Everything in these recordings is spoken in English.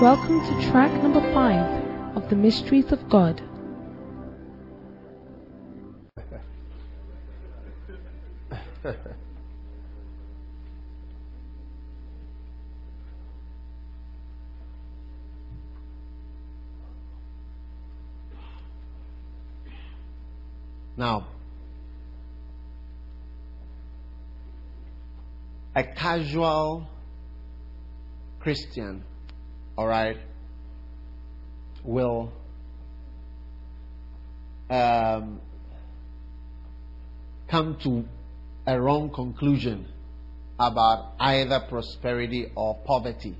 Welcome to track number five of the Mysteries of God. Now, a casual Christian, all right, will um, come to a wrong conclusion about either prosperity or poverty.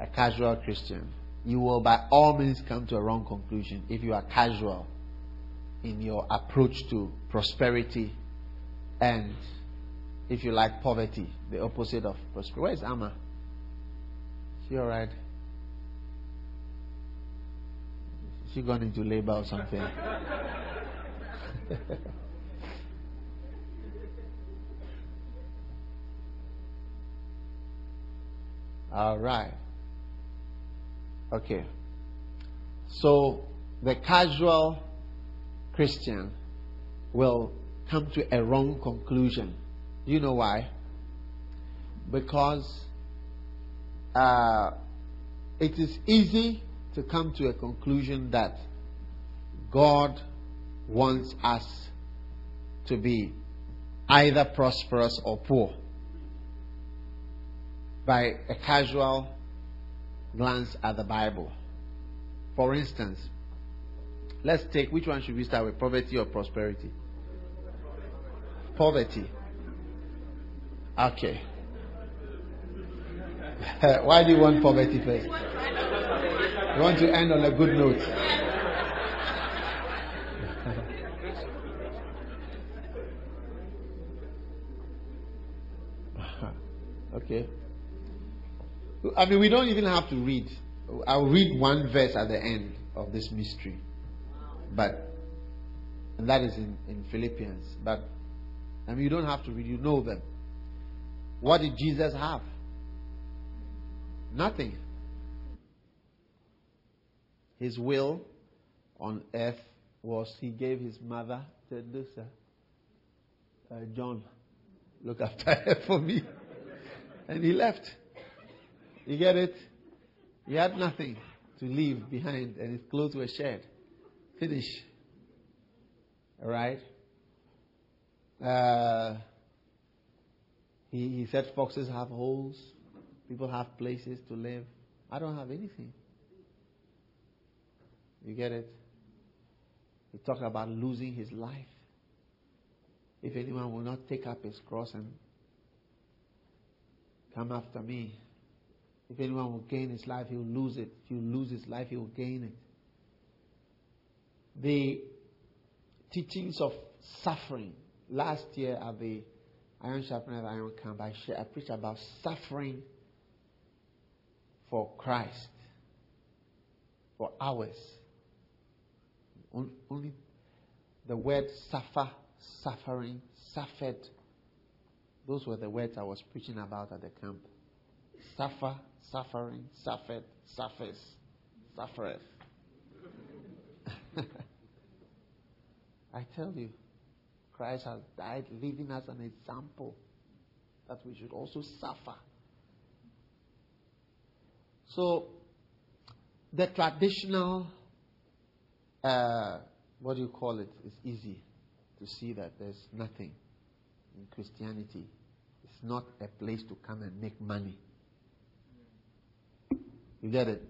A casual Christian. You will by all means come to a wrong conclusion if you are casual in your approach to prosperity and, if you like, poverty, the opposite of prosperity. Where's Amma? She all right? She gone into labor or something? all right. Okay. So the casual Christian will come to a wrong conclusion. Do you know why? Because uh, it is easy to come to a conclusion that God wants us to be either prosperous or poor by a casual glance at the Bible. For instance, Let's take which one should we start with? Poverty or prosperity? Poverty. Okay. Why do you want poverty first? You want to end on a good note. okay. I mean, we don't even have to read. I'll read one verse at the end of this mystery. But, and that is in, in Philippians. But, I mean, you don't have to read, you know them. What did Jesus have? Nothing. His will on earth was he gave his mother, Teresa, uh, John, look after her for me. And he left. You get it? He had nothing to leave behind, and his clothes were shared. Finish. All right? Uh, he, he said foxes have holes, people have places to live. I don't have anything. You get it? He talked about losing his life. If anyone will not take up his cross and come after me, if anyone will gain his life, he will lose it. If he will lose his life, he will gain it the teachings of suffering. Last year at the Iron Sharpener Iron Camp, I, I preached about suffering for Christ for hours. Only the word suffer, suffering, suffered. Those were the words I was preaching about at the camp. Suffer, suffering, suffered, suffers, suffereth. I tell you, Christ has died, leaving us an example that we should also suffer. So, the traditional, uh, what do you call it? It's easy to see that there's nothing in Christianity. It's not a place to come and make money. You get it?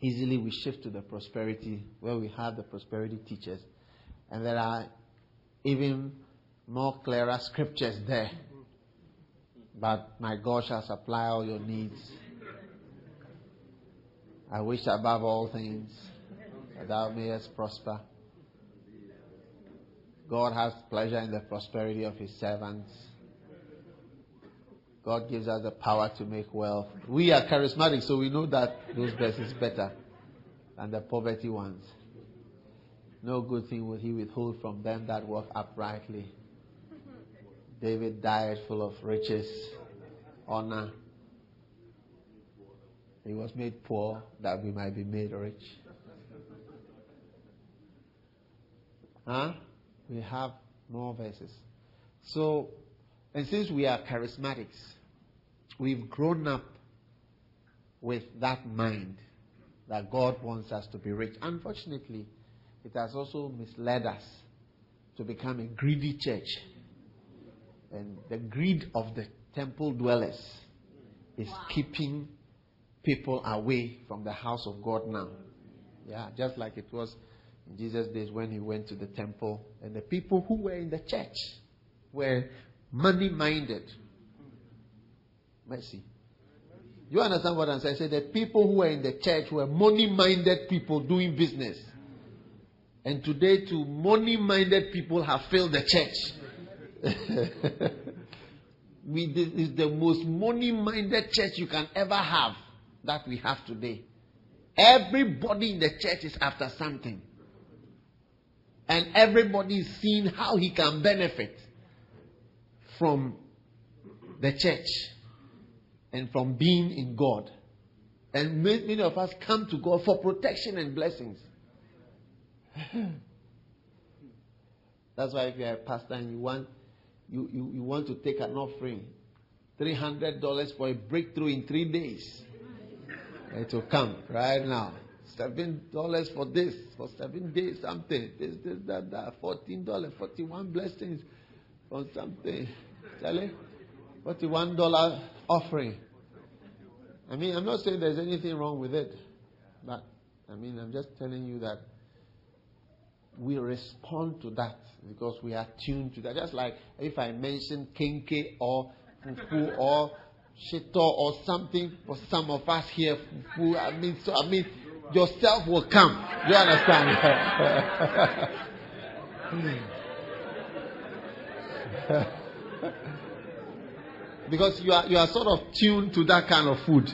Easily we shift to the prosperity where we have the prosperity teachers and there are even more clearer scriptures there. But my God shall supply all your needs. I wish above all things that thou mayest prosper. God has pleasure in the prosperity of his servants. God gives us the power to make wealth. We are charismatic, so we know that those verses better than the poverty ones. No good thing will he withhold from them that walk uprightly. David died full of riches, honor. He was made poor that we might be made rich. Huh? We have more verses. So, and since we are charismatics, we've grown up with that mind that God wants us to be rich. Unfortunately, it has also misled us to become a greedy church. And the greed of the temple dwellers is keeping people away from the house of God now. Yeah, just like it was in Jesus' days when he went to the temple, and the people who were in the church were money minded. Mercy. You understand what I'm saying? I said the people who were in the church were money minded people doing business. And today, too, money minded people have filled the church. we, this is the most money minded church you can ever have that we have today. Everybody in the church is after something. And everybody is seeing how he can benefit from the church and from being in God. And many of us come to God for protection and blessings. That's why if you're a pastor and you want you, you, you want to take an offering, three hundred dollars for a breakthrough in three days. It will come right now. Seven dollars for this, for seven days, something. This, this, that, that. Fourteen dollars, forty-one blessings for something. Charlie, forty-one dollar offering. I mean, I'm not saying there's anything wrong with it, but I mean, I'm just telling you that we respond to that because we are tuned to that. Just like if I mention kenkey or fufu or shito or something for some of us here, who I mean, so I mean, yourself will come. You understand? Hmm. because you are you are sort of tuned to that kind of food.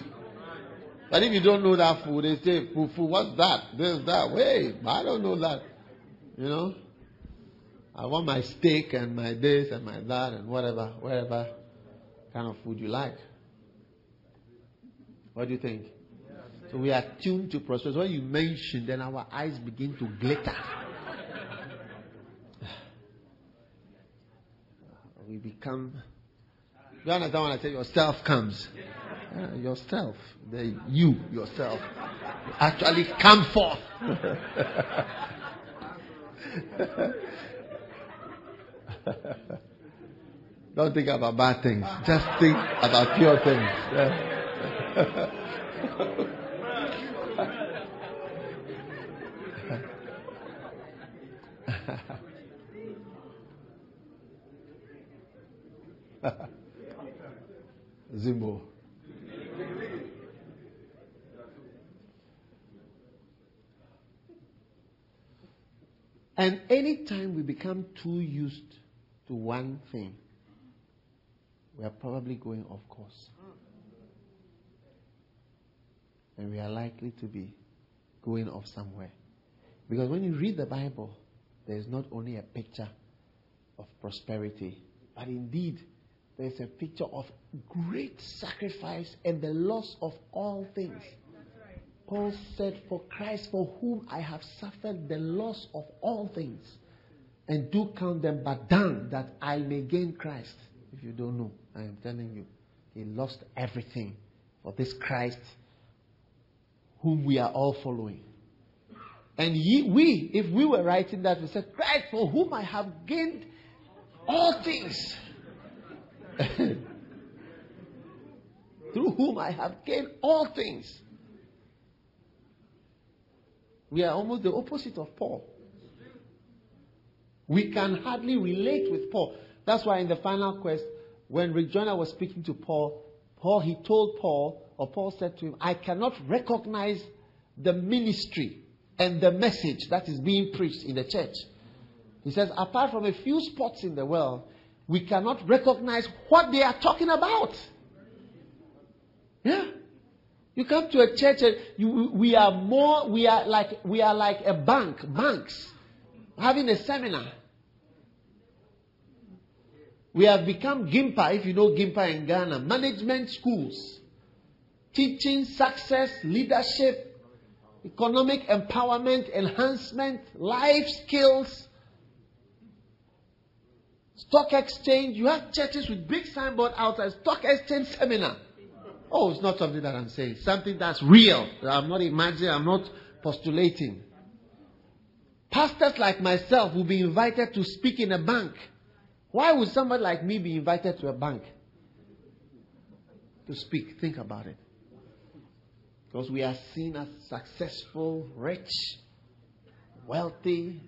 But if you don't know that food, they say, fufu, what's that? This, that. Wait, I don't know that. You know? I want my steak and my this and my that and whatever, whatever kind of food you like. What do you think? So we are tuned to process. When you mention, then our eyes begin to glitter. we become. You understand when I say yourself comes? Uh, yourself, the you yourself, actually come forth. Don't think about bad things. Just think about pure things. Zimbo. And anytime we become too used to one thing, we are probably going off course. And we are likely to be going off somewhere. Because when you read the Bible, there is not only a picture of prosperity, but indeed there's a picture of great sacrifice and the loss of all things. Paul said, For Christ, for whom I have suffered the loss of all things, and do count them but dung, that I may gain Christ. If you don't know, I am telling you, he lost everything for this Christ whom we are all following. And ye, we, if we were writing that, we said, Christ, for whom I have gained all things. Through whom I have gained all things. We are almost the opposite of Paul. We can hardly relate with Paul. That's why in the final quest, when Rick was speaking to Paul, Paul, he told Paul, or Paul said to him, I cannot recognize the ministry and the message that is being preached in the church. He says, apart from a few spots in the world, we cannot recognize what they are talking about. Yeah. You come to a church and you, we are more, we are like, we are like a bank, banks, having a seminar. We have become GIMPA, if you know GIMPA in Ghana, management schools. Teaching, success, leadership, economic empowerment, enhancement, life skills, stock exchange. You have churches with big signboard outside, stock exchange seminar. Oh, it's not something that I'm saying. Something that's real. I'm not imagining, I'm not postulating. Pastors like myself will be invited to speak in a bank. Why would somebody like me be invited to a bank to speak? Think about it. Because we are seen as successful, rich, wealthy,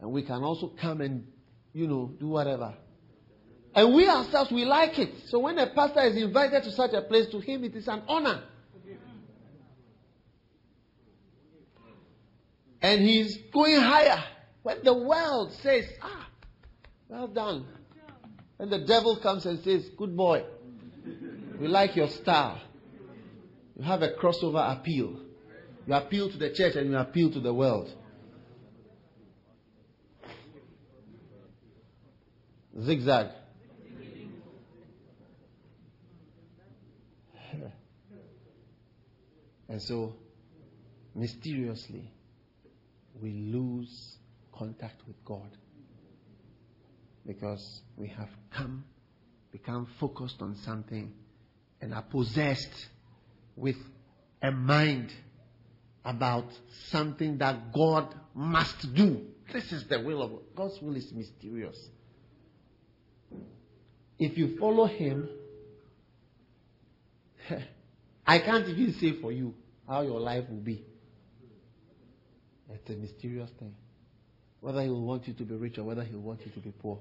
and we can also come and, you know, do whatever. And we ourselves, we like it. So when a pastor is invited to such a place, to him it is an honor. And he's going higher. When the world says, ah, well done. And the devil comes and says, good boy, we like your style. You have a crossover appeal. You appeal to the church and you appeal to the world. Zigzag. And so, mysteriously, we lose contact with God because we have come, become focused on something, and are possessed with a mind about something that God must do. This is the will of God. God's will is mysterious. If you follow Him, I can't even say for you how your life will be. It's a mysterious thing. Whether He will want you to be rich or whether He will want you to be poor.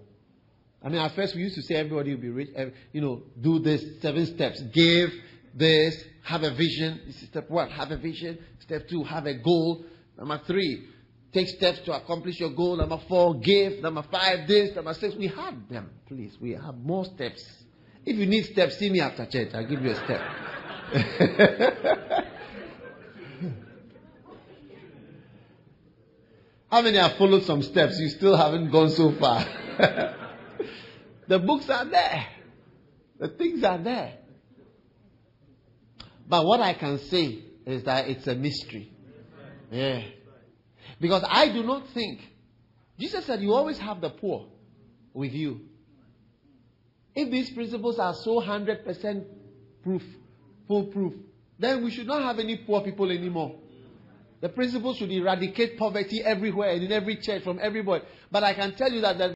I mean, at first we used to say everybody will be rich. Eh, you know, do this seven steps. Give this, have a vision. This is step one, have a vision. Step two, have a goal. Number three, take steps to accomplish your goal. Number four, give. Number five, this. Number six, we had them. Please, we have more steps. If you need steps, see me after church. I'll give you a step. How many have followed some steps? You still haven't gone so far. the books are there. The things are there. But what I can say is that it's a mystery. Yeah. Because I do not think, Jesus said, you always have the poor with you. If these principles are so 100% proof, foolproof, then we should not have any poor people anymore. The principle should eradicate poverty everywhere and in every church from everybody. But I can tell you that. that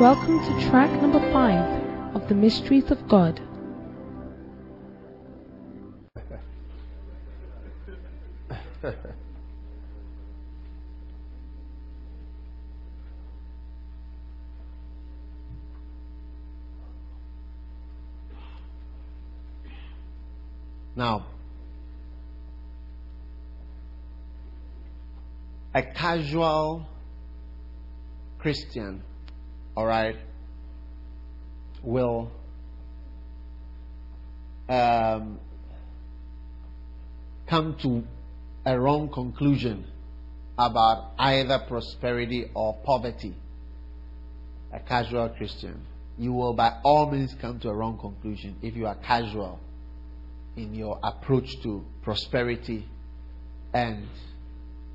Welcome to track number five the mysteries of God. now, a casual Christian, all right, will um, come to a wrong conclusion about either prosperity or poverty. A casual Christian. You will by all means come to a wrong conclusion if you are casual in your approach to prosperity and,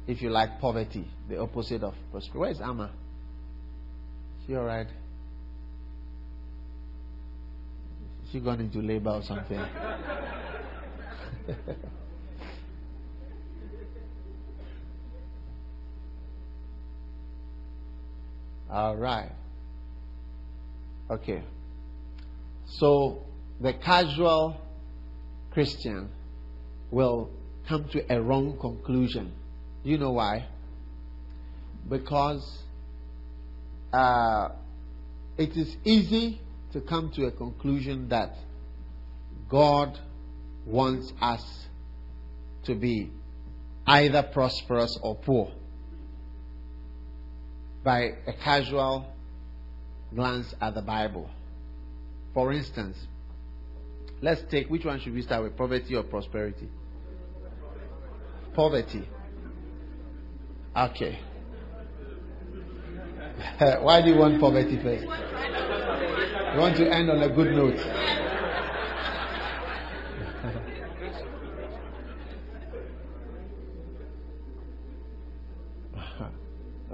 if you like, poverty, the opposite of prosperity. Where's Amma? She alright? She gone into labor or something? All right. Okay. So the casual Christian will come to a wrong conclusion. You know why? Because uh, it is easy to come to a conclusion that God wants us to be either prosperous or poor by a casual glance at the Bible. For instance, let's take which one should we start with poverty or prosperity? Poverty. Okay. Why do you want poverty first? I want to end on a good note.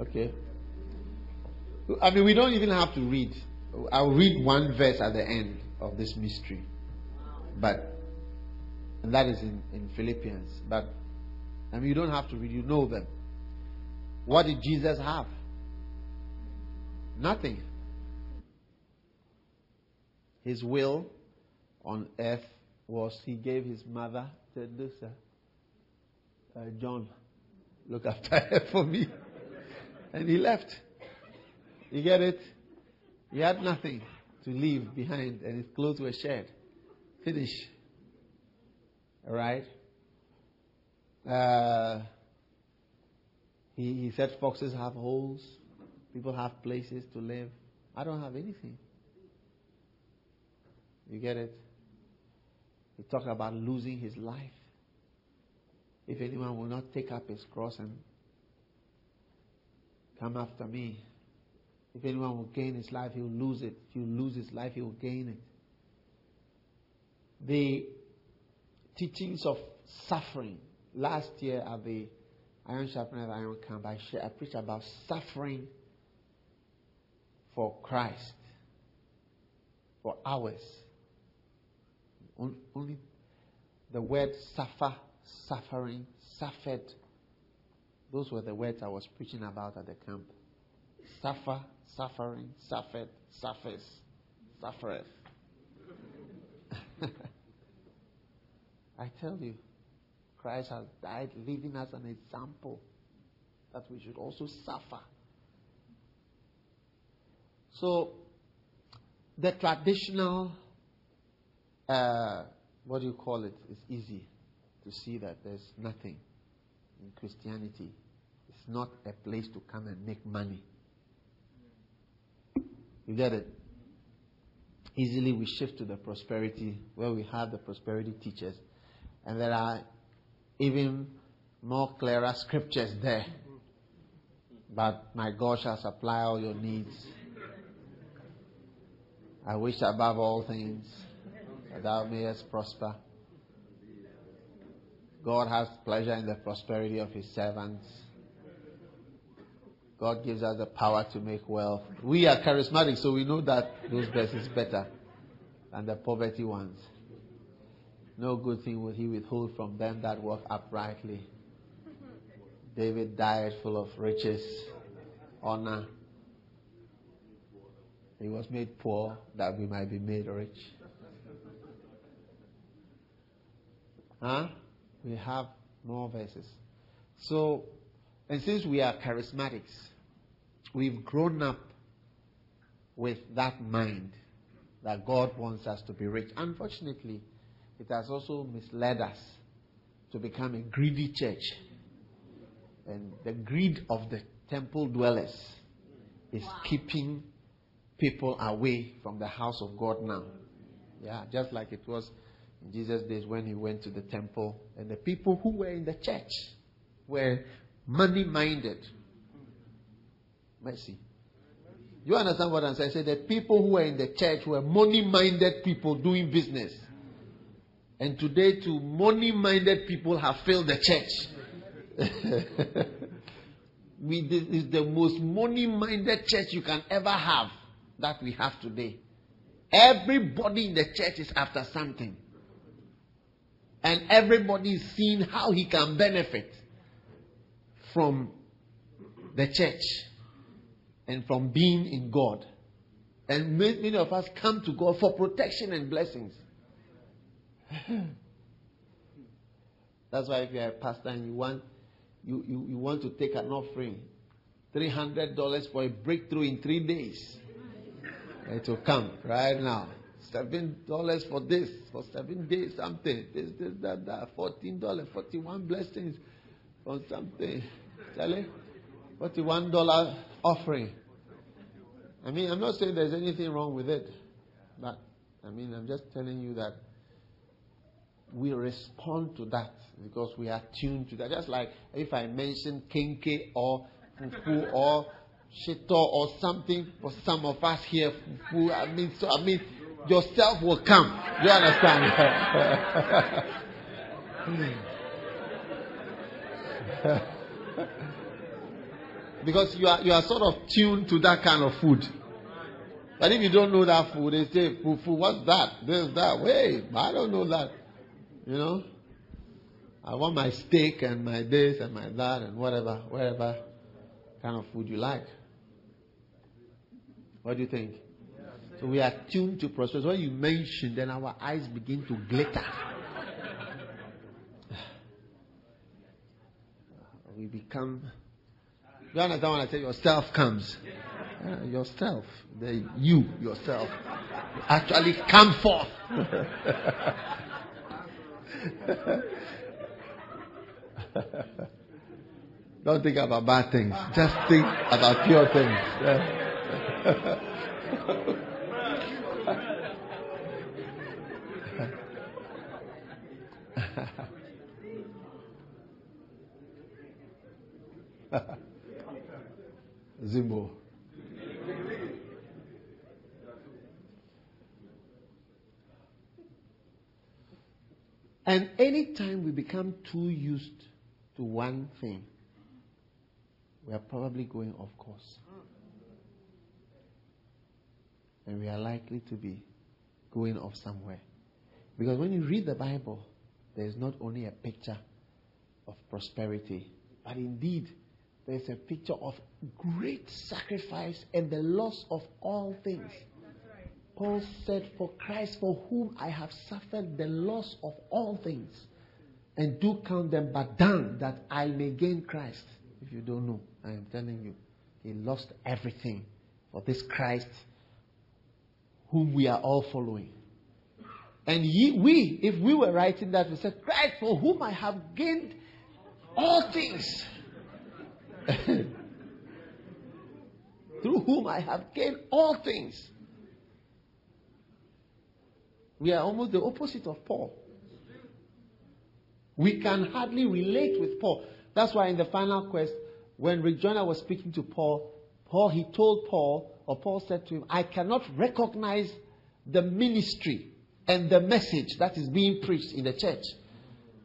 okay. I mean, we don't even have to read. I'll read one verse at the end of this mystery. But, and that is in, in Philippians. But, I mean, you don't have to read, you know them. What did Jesus have? Nothing. His will on earth was he gave his mother, Teresa, uh, John, look after her for me. And he left. You get it? He had nothing to leave behind, and his clothes were shed. Finish. All right? Uh, he, he said foxes have holes, people have places to live. I don't have anything. You get it? He talked about losing his life. If anyone will not take up his cross and come after me, if anyone will gain his life, he will lose it. If he will lose his life, he will gain it. The teachings of suffering. Last year at the Iron Sharpener Iron Camp, I, share, I preached about suffering for Christ for hours. Only the word suffer, suffering, suffered. Those were the words I was preaching about at the camp. Suffer, suffering, suffered, suffers, suffereth. I tell you, Christ has died, leaving us an example that we should also suffer. So, the traditional uh, what do you call it? It's easy to see that there's nothing in Christianity. It's not a place to come and make money. You get it? Easily we shift to the prosperity where we have the prosperity teachers. And there are even more clearer scriptures there. But my God shall supply all your needs. I wish above all things that thou mayest prosper. God has pleasure in the prosperity of his servants. God gives us the power to make wealth. We are charismatic, so we know that those verses better than the poverty ones. No good thing will he withhold from them that walk uprightly. David died full of riches, honor. He was made poor that we might be made rich. Huh? We have more verses. So, and since we are charismatics, we've grown up with that mind that God wants us to be rich. Unfortunately, it has also misled us to become a greedy church. And the greed of the temple dwellers is keeping people away from the house of God now. Yeah, just like it was in Jesus' days when he went to the temple, and the people who were in the church were money minded. Mercy. You understand what I'm saying? I said the people who were in the church were money minded people doing business. And today, too, money minded people have filled the church. we, this is the most money minded church you can ever have that we have today. Everybody in the church is after something. And everybody is seeing how he can benefit from the church and from being in God. And many of us come to God for protection and blessings. That's why if you're a pastor and you want you, you, you want to take an offering, three hundred dollars for a breakthrough in three days. It will come right now. Seven dollars for this, for seven days, something. This, this, that, that. Fourteen dollars, forty-one blessings for something. Charlie, forty-one dollar offering. I mean, I'm not saying there's anything wrong with it, but I mean, I'm just telling you that we respond to that because we are tuned to that. Just like if I mention kenkey or fufu or shito or something for some of us here, fufu. I mean, so I mean, yourself will come. You understand? Because you are, you are sort of tuned to that kind of food. But if you don't know that food, they say, fufu, what's that? This, that. Wait, I don't know that. You know? I want my steak and my this and my that and whatever, whatever kind of food you like. What do you think? So we are tuned to prosperity. When you mention, then our eyes begin to glitter. we become. You understand when I say yourself comes? Yourself, the you yourself, actually come forth. Don't think about bad things. Just think about pure things. Zimbo. And anytime we become too used to one thing, we are probably going off course. And we are likely to be going off somewhere. Because when you read the Bible, there is not only a picture of prosperity, but indeed there's a picture of great sacrifice and the loss of all things. Paul said, For Christ, for whom I have suffered the loss of all things, and do count them but dung that I may gain Christ. If you don't know, I am telling you, he lost everything for this Christ whom we are all following. And ye, we, if we were writing that, we said, Christ for whom I have gained all things. Through whom I have gained all things. We are almost the opposite of Paul. We can hardly relate with Paul. That's why in the final quest, when Rick was speaking to Paul, Paul, he told Paul, or Paul said to him, I cannot recognize the ministry and the message that is being preached in the church.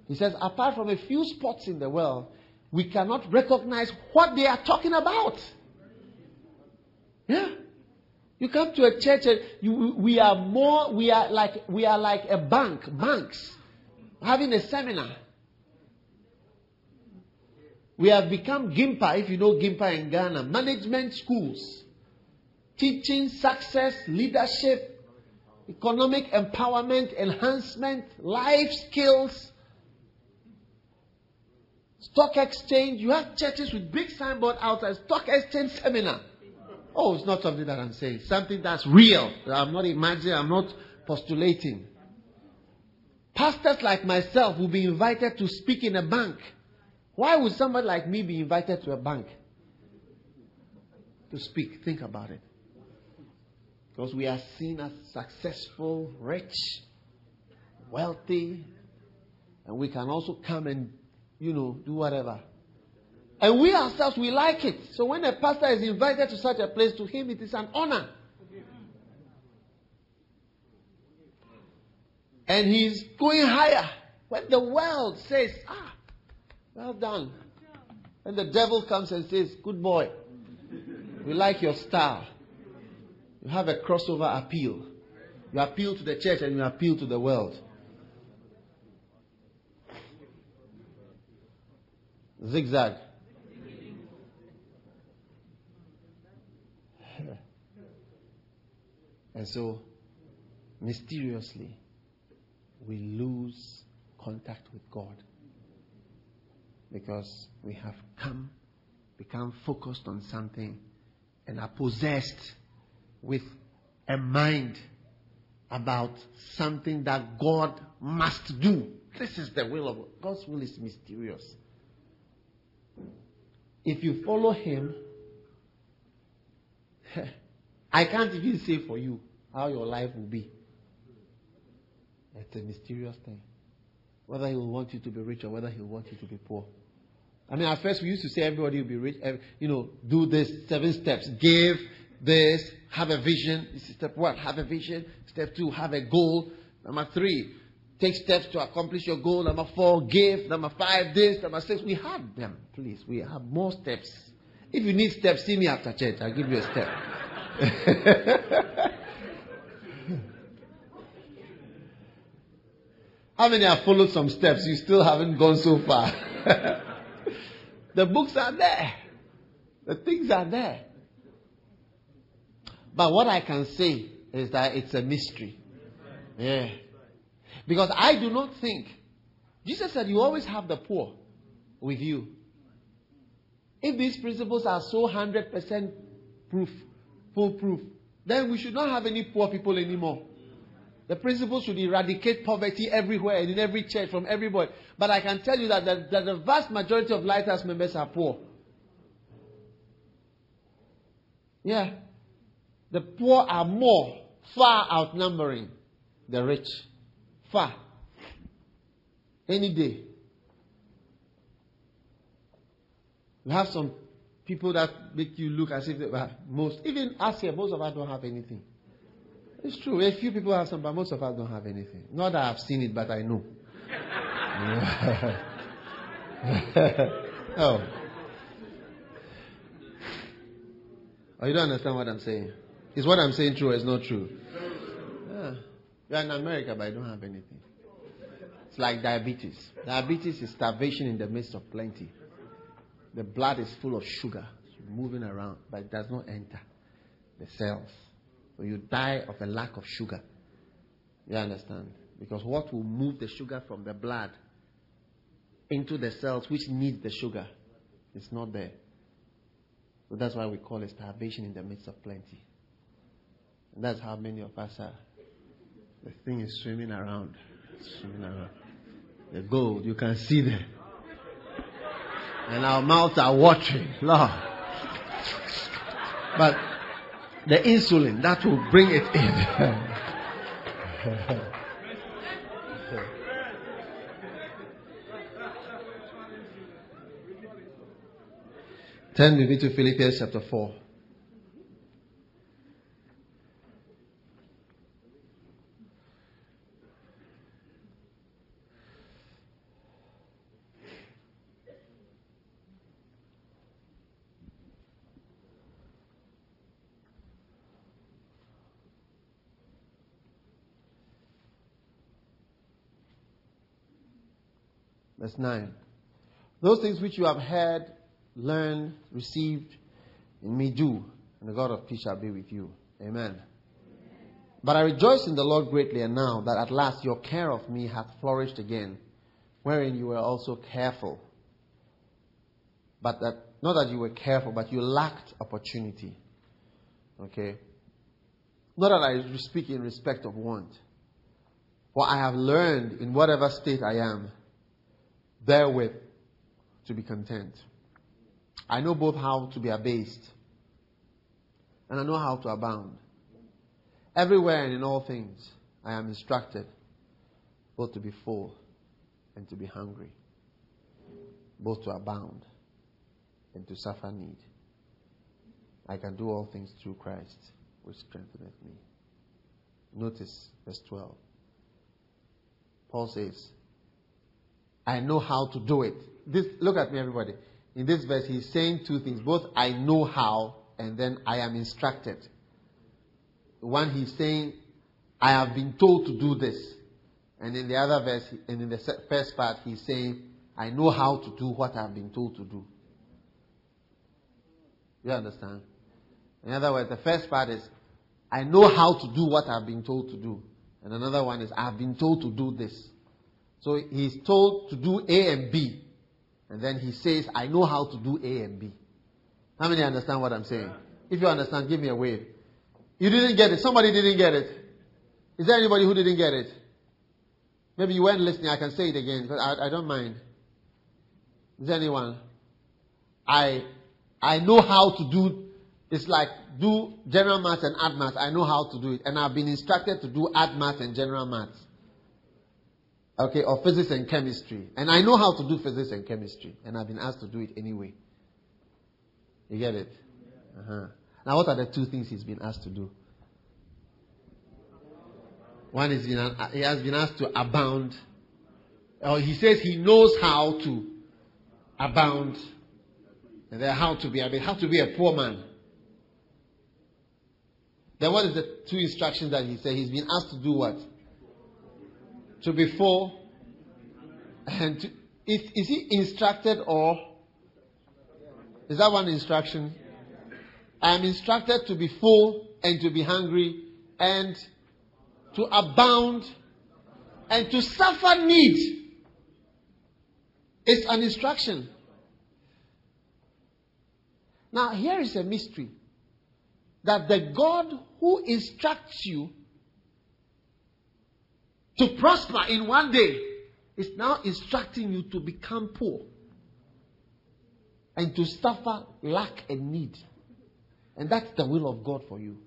He says, apart from a few spots in the world, we cannot recognize what they are talking about. Yeah. You come to a church and you, we are more, we are like, we are like a bank, banks, having a seminar. We have become Gimpa, if you know Gimpa in Ghana, management schools, teaching success, leadership, economic empowerment, enhancement, life skills, stock exchange. You have churches with big signboard outside, stock exchange seminar. Oh, it's not something that I'm saying. Something that's real. I'm not imagining, I'm not postulating. Pastors like myself will be invited to speak in a bank. Why would somebody like me be invited to a bank to speak? Think about it. Because we are seen as successful, rich, wealthy, and we can also come and, you know, do whatever. And we ourselves, we like it. So when a pastor is invited to such a place, to him it is an honor. And he's going higher. When the world says, ah, well done. And the devil comes and says, good boy, we like your style. You have a crossover appeal. You appeal to the church and you appeal to the world. Zigzag. And so, mysteriously, we lose contact with God because we have come, become focused on something, and are possessed with a mind about something that God must do. This is the will of God. God's will is mysterious. If you follow Him, I can't even say for you how your life will be. It's a mysterious thing. Whether He will want you to be rich or whether He will want you to be poor. I mean, at first we used to say everybody will be rich. Eh, you know, do this seven steps. Give this, have a vision. This is step one, have a vision. Step two, have a goal. Number three, take steps to accomplish your goal. Number four, give. Number five, this. Number six, we have them. Please, we have more steps. If you need steps, see me after church. I'll give you a step. How many have followed some steps? You still haven't gone so far. the books are there. The things are there. But what I can say is that it's a mystery. Yeah. Because I do not think, Jesus said, you always have the poor with you. If these principles are so 100% proof, foolproof, then we should not have any poor people anymore. The principle should eradicate poverty everywhere and in every church from everybody. But I can tell you that the, that the vast majority of Lighthouse members are poor. Yeah. The poor are more, far outnumbering the rich. Far. Any day. You have some people that make you look as if they, well, most, even us here, most of us don't have anything. It's true. A few people have some, but most of us don't have anything. Not that I've seen it, but I know. oh. Oh, you don't understand what I'm saying? Is what I'm saying true or is not true? Yeah. You're in America, but you don't have anything. It's like diabetes. Diabetes is starvation in the midst of plenty. The blood is full of sugar moving around, but it does not enter the cells. So you die of a lack of sugar. You understand? Because what will move the sugar from the blood into the cells which need the sugar is not there. So that's why we call it starvation in the midst of plenty. And that's how many of us are. The thing is swimming around. Swimming around. The gold, you can see them. And our mouths are watering. Lord. But the insulin, that will bring it in. Turn with me to Philippians chapter 4. Verse 9. Those things which you have heard, learned, received in me do, and the God of peace shall be with you. Amen. But I rejoice in the Lord greatly, and now that at last your care of me hath flourished again, wherein you were also careful. But that, not that you were careful, but you lacked opportunity. Okay? Not that I speak in respect of want. For I have learned in whatever state I am therewith to be content. I know both how to be abased and I know how to abound. Everywhere and in all things, I am instructed both to be full and to be hungry, both to abound and to suffer need. I can do all things through Christ, which strengtheneth me. Notice verse 12. Paul says, I know how to do it. This, look at me, everybody. In this verse, he's saying two things. Both I know how and then I am instructed. One, he's saying, I have been told to do this. And in the other verse, and in the first part, he's saying, I know how to do what I've been told to do. You understand? In other words, the first part is, I know how to do what I've been told to do. And another one is, I've been told to do this. So he's told to do A and B. And then he says, I know how to do A and B. How many understand what I'm saying? If you understand, give me a wave. You didn't get it. Somebody didn't get it. Is there anybody who didn't get it? Maybe you weren't listening. I can say it again, but I, I don't mind. Is there anyone? I I know how to do. It's like do general math and add math. I know how to do it, and I've been instructed to do add math and general maths okay, or physics and chemistry. And I know how to do physics and chemistry, and I've been asked to do it anyway. You get it? Uh-huh. Now, what are the two things he's been asked to do? One is he has been asked to abound. Or he says he knows how to abound And then how to be, I mean, how to be a poor man. Then what is the two instructions that he said? He's been asked to do what? To be full and to, is, is he instructed or is that one instruction? I am instructed to be full and to be hungry and to abound and to suffer need. It's an instruction. Now, here is a mystery that the God who instructs you to prosper in one day is now instructing you to become poor and to suffer lack and need. And that's the will of God for you.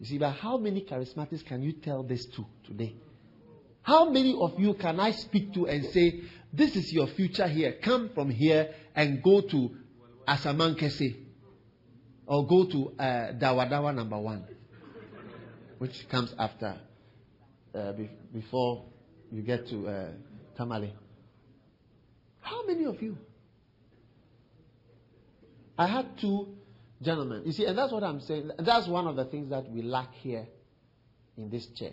You see, but how many charismatics can you tell this to today? How many of you can I speak to and say, This is your future here. Come from here and go to Asamankese or go to uh, Dawadawa number one, which comes after, uh, be- before you get to uh, Tamale. How many of you? I had two gentlemen. You see, and that's what I'm saying. That's one of the things that we lack here in this church.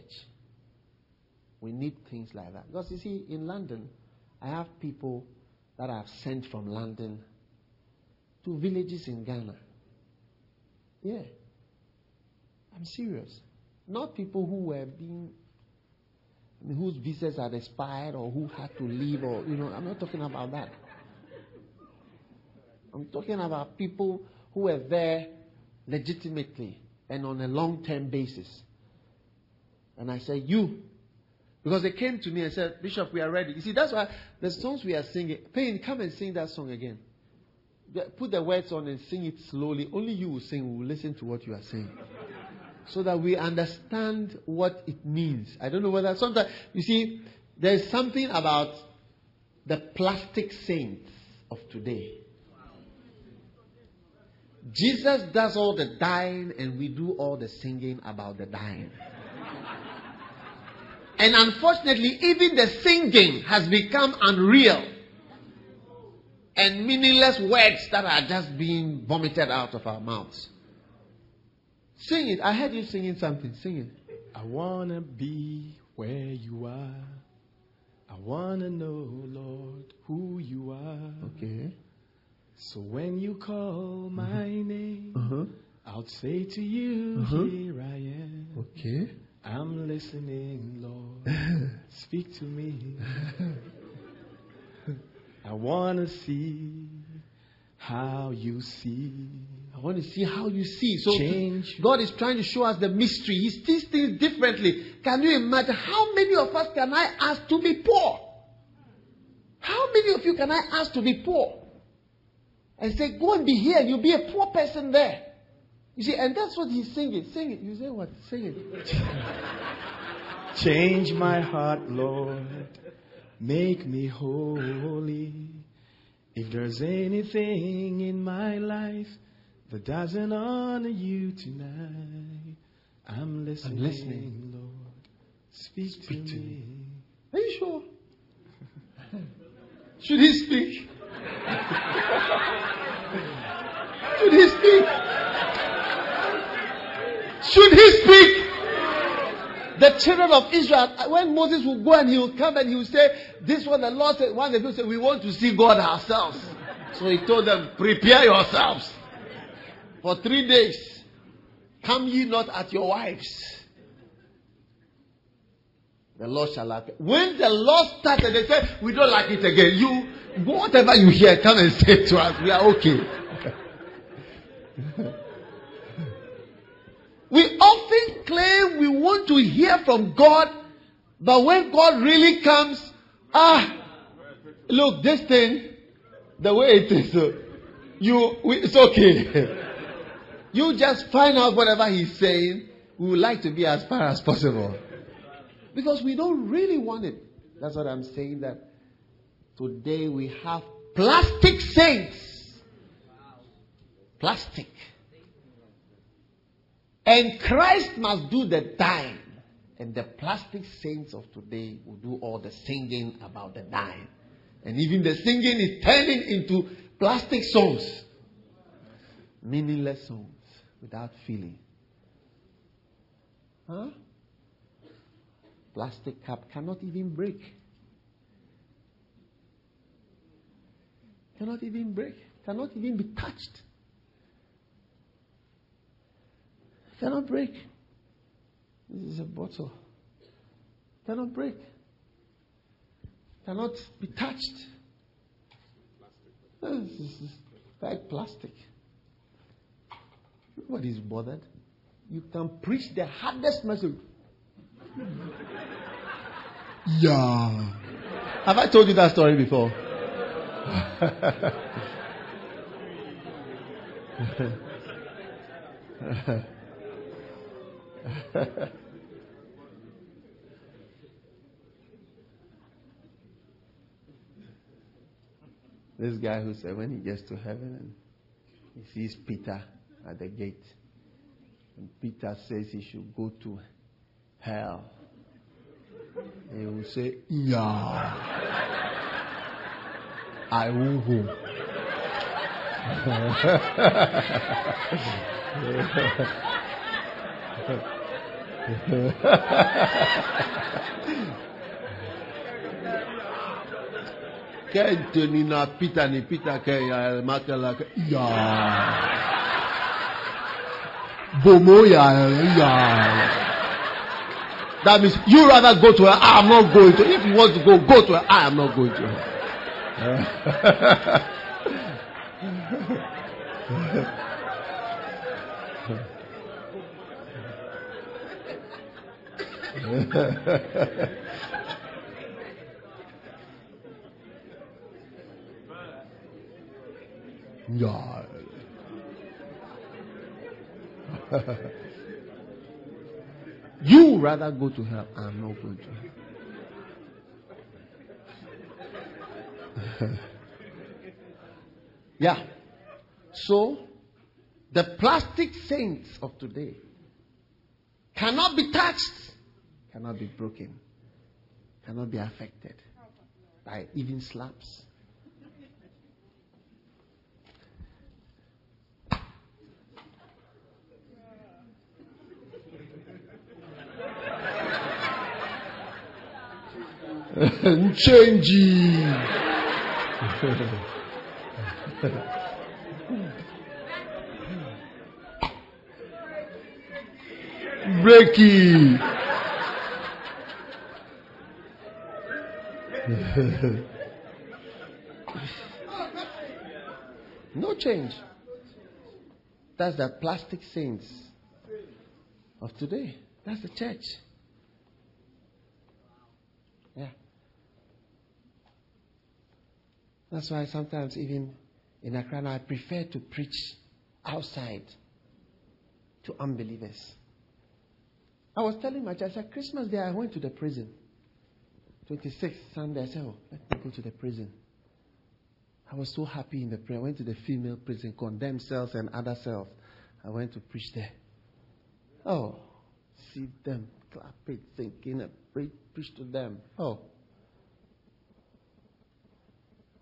We need things like that. Because you see, in London, I have people that I've sent from London to villages in Ghana. Yeah. I'm serious. Not people who were being, I mean, whose visas had expired or who had to leave or, you know, I'm not talking about that. I'm talking about people who were there legitimately and on a long term basis. And I said, You. Because they came to me and said, Bishop, we are ready. You see, that's why the songs we are singing, Pain, come and sing that song again. Put the words on and sing it slowly. Only you will sing. We will listen to what you are saying. So that we understand what it means. I don't know whether sometimes, you see, there's something about the plastic saints of today. Jesus does all the dying, and we do all the singing about the dying. And unfortunately, even the singing has become unreal and meaningless words that are just being vomited out of our mouths. Sing it. I heard you singing something. Sing it. I want to be where you are. I want to know, Lord, who you are. Okay. So when you call my Mm-hmm. name, Uh-huh. I'll say to you, Uh-huh. Here I am. Okay. I'm listening, Lord. Speak to me. I want to see how you see. I want to see how you see. So Change. God is trying to show us the mystery. He sees things differently. Can you imagine how many of us can I ask to be poor? How many of you can I ask to be poor? And say, go and be here. You'll be a poor person there. You see, and that's what he's singing. Sing it. You say what? Sing it. Change my heart, Lord. Make me holy. If there's anything in my life that doesn't honor you tonight, I'm listening, listening. Lord. Speak, Speak to, to me. Are you sure? Should he speak? Should he speak? Should he speak? The children of Israel, uh, when Moses would go and he would come and he would say, This is what the Lord said. One of the people said, We want to see God ourselves. So he told them, Prepare yourselves for three days. Come ye not at your wives. The Lord shall appear. When the Lord started, they said, We don't like it again. You, whatever you hear, come and say to us. We are okay. we often claim we want to hear from God, but when God really comes, ah, look, this thing, the way it is, you, we, it's okay. you just find out whatever He's saying. We would like to be as far as possible. Because we don't really want it. That's what I'm saying that today we have plastic saints. Plastic. And Christ must do the dying. And the plastic saints of today will do all the singing about the dying. And even the singing is turning into plastic songs. Meaningless songs without feeling. Huh? Plastic cup cannot even break. Cannot even break. Cannot even be touched. Cannot break. This is a bottle. Cannot break. Cannot be touched. This is like plastic. Nobody's bothered. You can preach the hardest message. yeah. Have I told you that story before? this guy who said when he gets to heaven and he sees Peter at the gate, and Peter says he should go to hell, he will say, Yeah, I will go. Na pita ni ya makala ke ya. Bomo ya ya. That means you rather go to her. I am not going to. If you want to go, go to her. I am not going to her. yeah. you rather go to hell. I'm not going to hell. yeah. So, the plastic saints of today cannot be touched, cannot be broken, cannot be affected by even slaps. Changing. Breaky. no change. That's the plastic saints of today. That's the church. Yeah. That's why sometimes, even in Accra, I prefer to preach outside to unbelievers. I was telling my church, said, Christmas Day, I went to the prison. 26th Sunday, I said, Oh, let me go to the prison. I was so happy in the prayer. I went to the female prison, condemned cells and other cells. I went to preach there. Oh, see them clap it, thinking, preach, preach to them. Oh.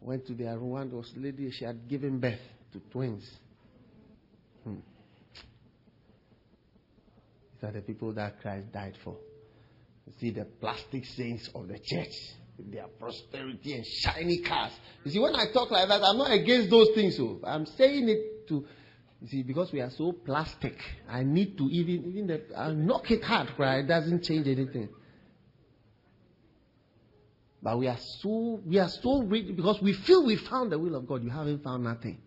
Went to their room. One was lady, she had given birth to twins. Hmm. These are the people that Christ died for. You see the plastic saints of the church their prosperity and shiny cars. You see, when I talk like that, I'm not against those things. So I'm saying it to, you see, because we are so plastic. I need to even, even the, I knock it hard, right? It doesn't change anything. But we are so, we are so rich because we feel we found the will of God. You haven't found nothing.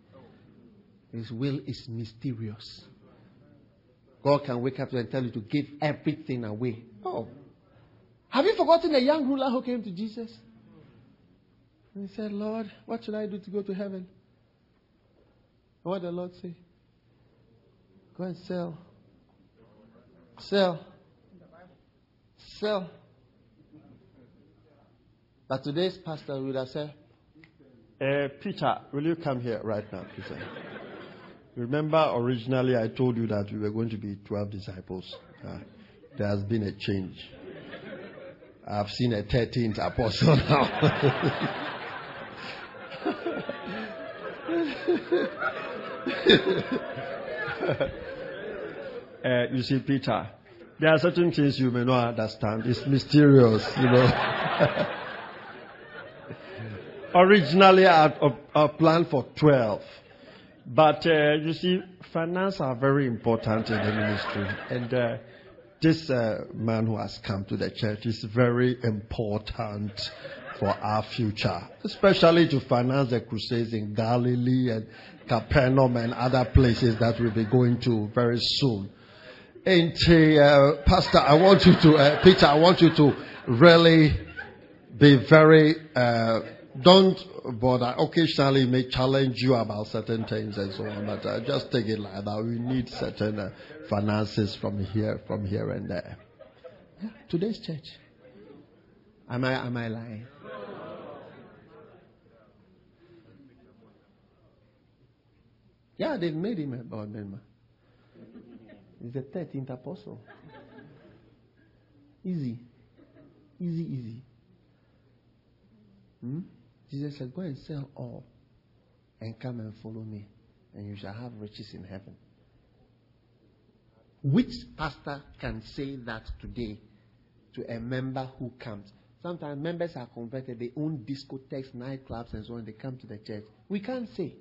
His will is mysterious. God can wake up and tell you to give everything away. Oh. Have you forgotten the young ruler who came to Jesus? And he said, Lord, what should I do to go to heaven? And what did the Lord say? Go and sell. Sell. Sell. But today's pastor would have said, uh, Peter, will you come here right now, Peter? Remember, originally I told you that we were going to be 12 disciples. Uh, there has been a change. I've seen a 13th apostle now. uh, you see, Peter, there are certain things you may not understand. It's mysterious, you know. Originally, I, I, planned for 12. But uh, you see, finance are very important in the ministry. And uh, this uh, man who has come to the church is very important for our future, especially to finance the crusades in Galilee and Capernaum and other places that we'll be going to very soon. And uh, Pastor, I want you to, uh, Peter, I want you to really be very, uh, don't bother. Occasionally, may challenge you about certain things and so on, but uh, just take it like that. We need certain uh, finances from here, from here and there. Yeah, today's church. Am I, am I lying? Yeah, they've made him a board member. He's the 13th apostle. Easy. Easy, easy. Hmm? Jesus said, Go and sell all and come and follow me, and you shall have riches in heaven. Which pastor can say that today to a member who comes? Sometimes members are converted, they own discotheques, nightclubs, and so on. They come to the church. We can't say.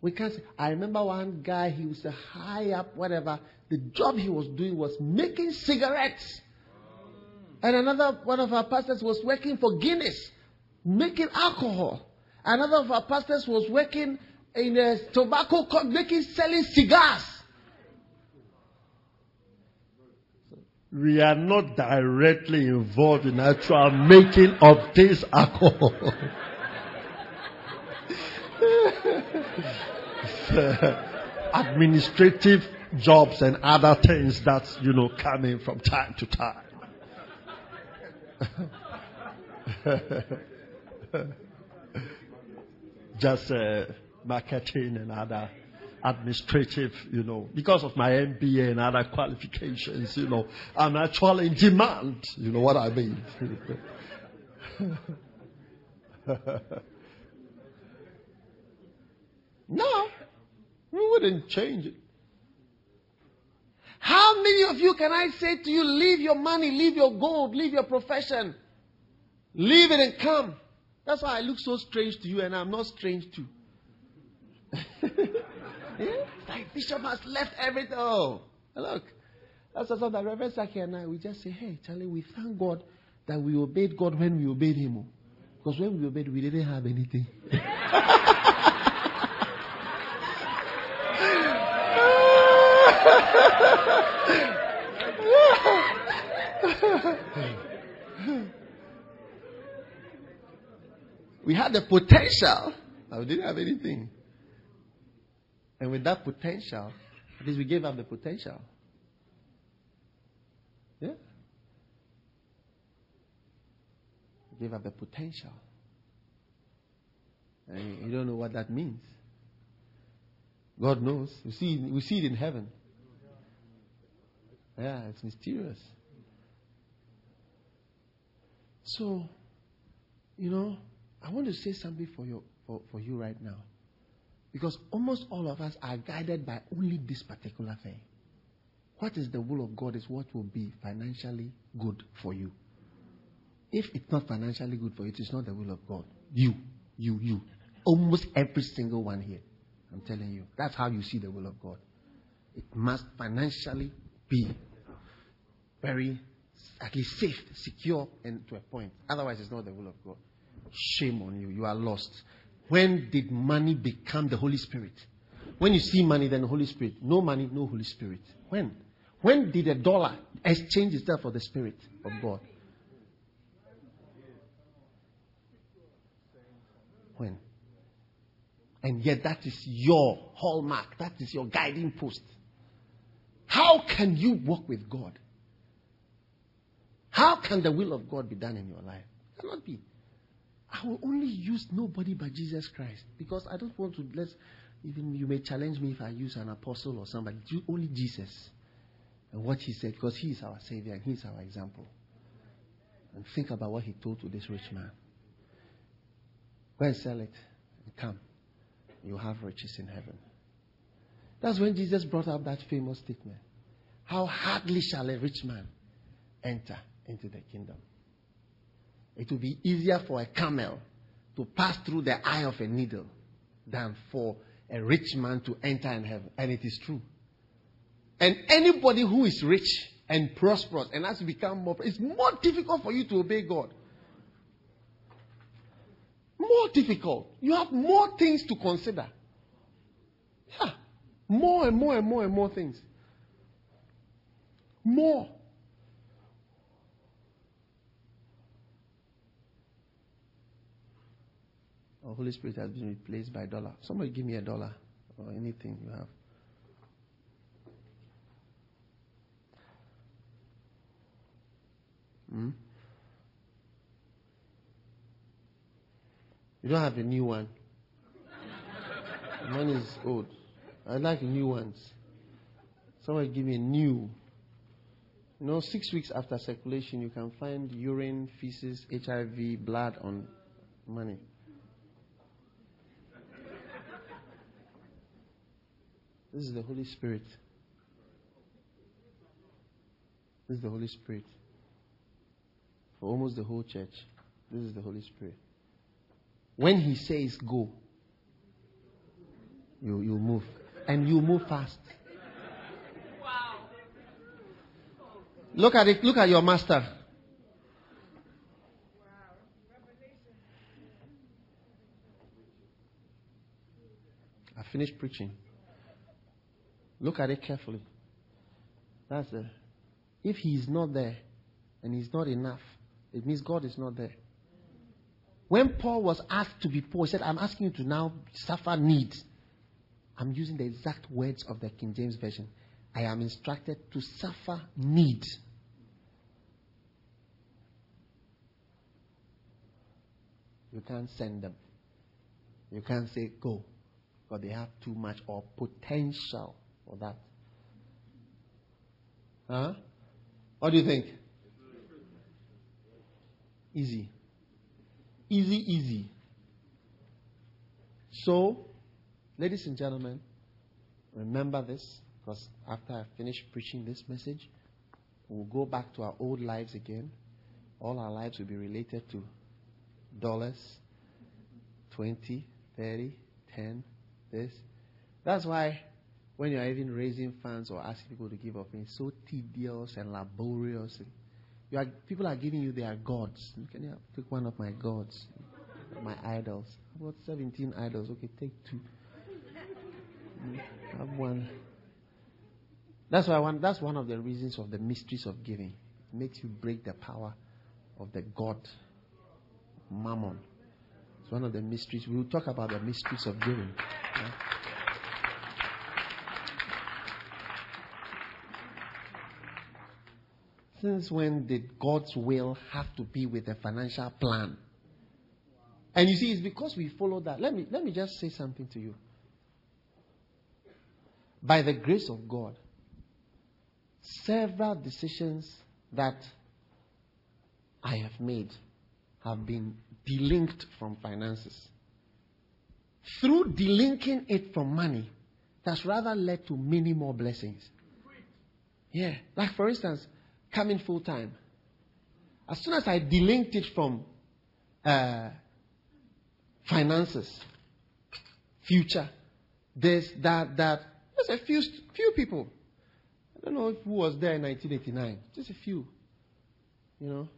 We can't say. I remember one guy, he was a high up, whatever. The job he was doing was making cigarettes. And another one of our pastors was working for Guinness, making alcohol. Another of our pastors was working in a tobacco, making, selling cigars. We are not directly involved in actual making of this alcohol. administrative jobs and other things that, you know, coming from time to time. Just uh, marketing and other administrative, you know, because of my MBA and other qualifications, you know, I'm actually in demand. You know what I mean? no, we wouldn't change it. How many of you can I say to you, leave your money, leave your gold, leave your profession, leave it and come? That's why I look so strange to you, and I'm not strange too. yeah? Like Bishop has left everything. Oh, look. That's also that Reverend Saki and I, we just say, hey, Charlie, we thank God that we obeyed God when we obeyed Him. Oh. Because when we obeyed, we didn't have anything. we had the potential, but we didn't have anything. And with that potential, at least we gave up the potential. Yeah? We gave up the potential. And you don't know what that means. God knows. We see, we see it in heaven. Yeah, it's mysterious. So, you know, I want to say something for you, for, for you right now. Because almost all of us are guided by only this particular thing. What is the will of God is what will be financially good for you. If it's not financially good for you, it is not the will of God. You, you, you. Almost every single one here. I'm telling you. That's how you see the will of God. It must financially be very, at least safe, secure, and to a point. Otherwise, it's not the will of God. Shame on you. You are lost. When did money become the Holy Spirit? When you see money, then the Holy Spirit. No money, no Holy Spirit. When? When did a dollar exchange itself for the Spirit of God? When? And yet, that is your hallmark. That is your guiding post. How can you walk with God? How can the will of God be done in your life? It cannot be. I will only use nobody but Jesus Christ because I don't want to bless. even you may challenge me if I use an apostle or somebody. Only Jesus and what he said because he is our savior and he is our example. And think about what he told to this rich man. Go and sell it and Come, you have riches in heaven. That's when Jesus brought up that famous statement How hardly shall a rich man enter into the kingdom? It will be easier for a camel to pass through the eye of a needle than for a rich man to enter in heaven. And it is true. And anybody who is rich and prosperous and has become more, it's more difficult for you to obey God. More difficult. You have more things to consider. Yeah. More and more and more and more things. More. Our Holy Spirit has been replaced by dollar. Somebody give me a dollar or anything you have. Hmm? You don't have a new one. Mine is old. I like new ones. Somebody give me a new. You know, six weeks after circulation, you can find urine, feces, HIV, blood on money. This is the Holy Spirit. This is the Holy Spirit. For almost the whole church, this is the Holy Spirit. When He says go, you, you move. And you move fast. Wow. Look at it. Look at your master. I finished preaching. Look at it carefully. That's the. If he is not there and he's not enough, it means God is not there. When Paul was asked to be poor, he said, I'm asking you to now suffer need. I'm using the exact words of the King James Version. I am instructed to suffer need. You can't send them. You can't say go, but they have too much or potential for that. Huh? What do you think? Easy. Easy, easy. So, ladies and gentlemen, remember this because after I finish preaching this message, we'll go back to our old lives again. All our lives will be related to dollars, 20, 30, 10, this. That's why when you're even raising funds or asking people to give up, it's so tedious and laborious. You are, people are giving you their gods. Can you take one of my gods, my idols? About 17 idols. Okay, take two. Mm, have one. That's why one, that's one of the reasons of the mysteries of giving. It makes you break the power of the God, Mammon. It's one of the mysteries. We will talk about the mysteries of giving. Since when did God's will have to be with a financial plan? And you see, it's because we follow that. Let me, let me just say something to you. By the grace of God, several decisions that I have made have been delinked from finances. Through delinking it from money, that's rather led to many more blessings. Yeah. Like, for instance, coming full time. As soon as I delinked it from uh, finances, future, this, that, that, there's a few, few people. I don't know who was there in 1989. Just a few. You know?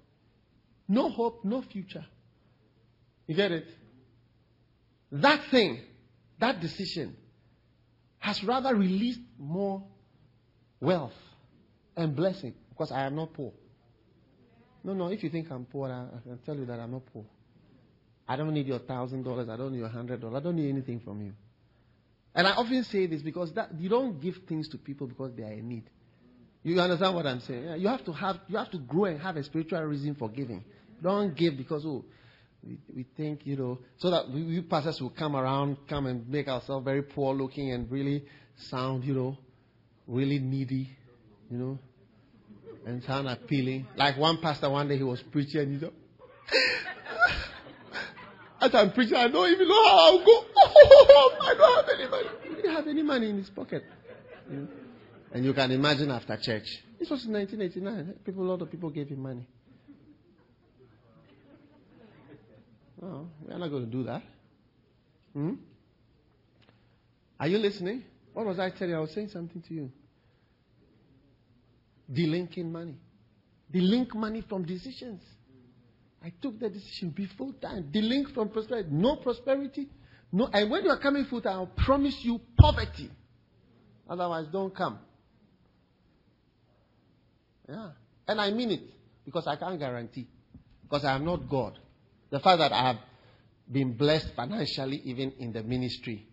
No hope, no future. You get it? That thing, that decision, has rather released more wealth and blessing because I am not poor. No, no, if you think I'm poor, I, I can tell you that I'm not poor. I don't need your thousand dollars. I don't need your hundred dollars. I don't need anything from you. And I often say this because that, you don't give things to people because they are in need. You understand what I'm saying? Yeah, you have to have you have to grow and have a spiritual reason for giving. Don't give because oh we, we think you know so that we, we pastors will come around, come and make ourselves very poor looking and really sound you know really needy, you know and sound appealing. Like one pastor one day he was preaching and he said, As I'm preaching, I don't even know how I'll go. Oh, I don't have any money. He didn't have any money in his pocket. And you can imagine after church. This was in 1989. People, a lot of people gave him money. Oh, we're not going to do that. Hmm? Are you listening? What was I telling you? I was saying something to you. Delinking money. Delink money from decisions. I took the decision be full time. Delink from prosperity. No prosperity. No. And when you are coming full time, I promise you poverty. Otherwise, don't come. Yeah. And I mean it because I can't guarantee. Because I am not God. The fact that I have been blessed financially, even in the ministry,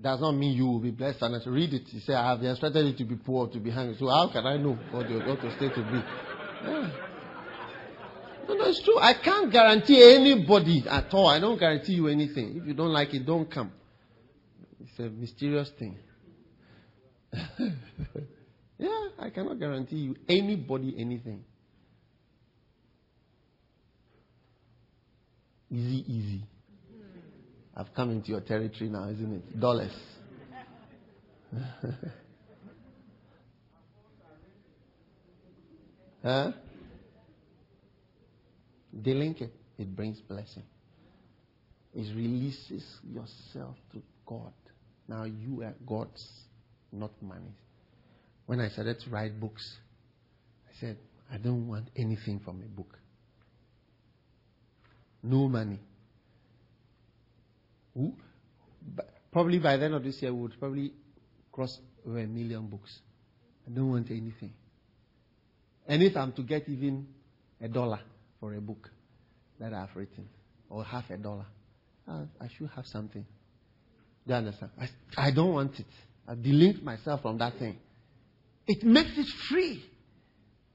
does not mean you will be blessed financially. Read it. He said, I have instructed you to be poor, to be hungry. So how can I know what you're going to stay to be? Yeah. No, no, it's true. I can't guarantee anybody at all. I don't guarantee you anything. If you don't like it, don't come. It's a mysterious thing. yeah, I cannot guarantee you anybody anything. Easy, easy. I've come into your territory now, isn't it? Dollars. huh? Delink it, it brings blessing. It releases yourself to God. Now you are God's, not money. When I started to write books, I said, I don't want anything from a book. No money. Probably by the end of this year, we would probably cross over a million books. I don't want anything. And if I'm to get even a dollar for a book that I've written, or half a dollar, I, I should have something. Do you understand? I, I don't want it. I've delinked myself from that thing. It makes it free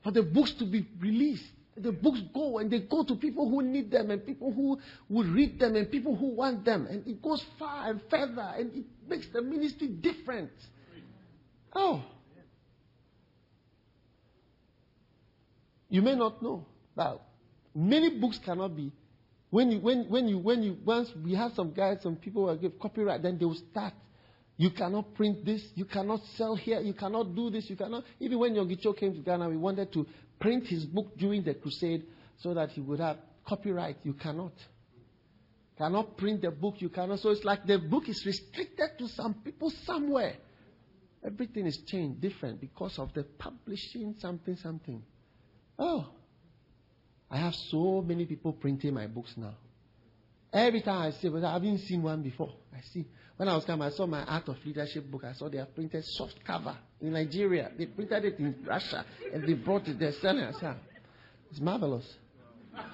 for the books to be released. The books go and they go to people who need them and people who will read them and people who want them. And it goes far and further and it makes the ministry different. Oh. You may not know that many books cannot be. When you, when, when you, when you, once we have some guys, some people will give copyright, then they will start. You cannot print this. You cannot sell here. You cannot do this. You cannot. Even when Yonggi Cho came to Ghana, we wanted to print his book during the crusade so that he would have copyright. You cannot. Cannot print the book. You cannot. So it's like the book is restricted to some people somewhere. Everything is changed, different because of the publishing something, something. Oh, I have so many people printing my books now. Every time I see, but I haven't seen one before. I see. When I was coming, I saw my Art of Leadership book. I saw they have printed soft cover in Nigeria. They printed it in Russia and they brought it. They're selling. I said, ah, it's marvelous. Ah,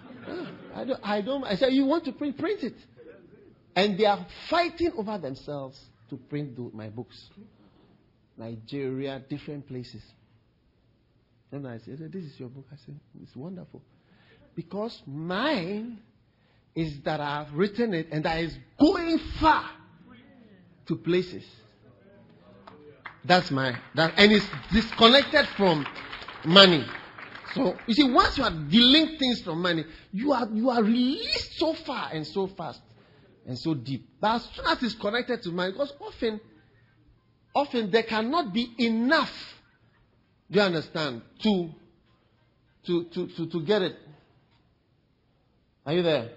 I, don't, I don't. I said, you want to print, print it. And they are fighting over themselves to print the, my books. Nigeria, different places. And I said, this is your book. I said, it's wonderful. Because mine is that I've written it and that is going far to places. That's my that and it's disconnected from money. So you see, once you are dealing things from money, you are you are released so far and so fast and so deep. But as soon as it's connected to money, because often often there cannot be enough, do you understand, to to to to, to get it. Are you there?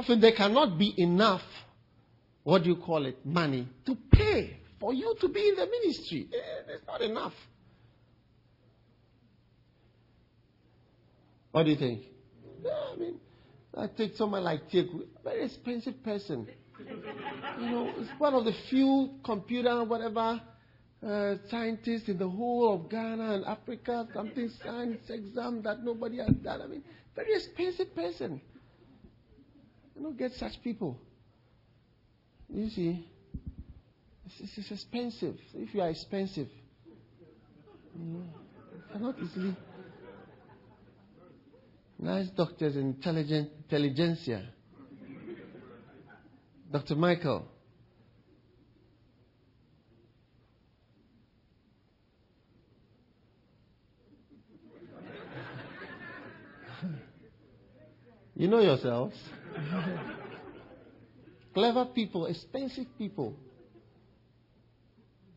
Often there cannot be enough, what do you call it, money to pay for you to be in the ministry. It's not enough. What do you think? Yeah, I mean, I take someone like Teku, very expensive person. You know, it's one of the few computer, whatever, uh, scientists in the whole of Ghana and Africa, something science exam that nobody has done. I mean, very expensive person. You don't get such people. You see, it's, it's expensive. If you are expensive, you cannot easily. Nice doctors intelligent intelligentsia. Dr. Michael. You know yourselves. Clever people, expensive people.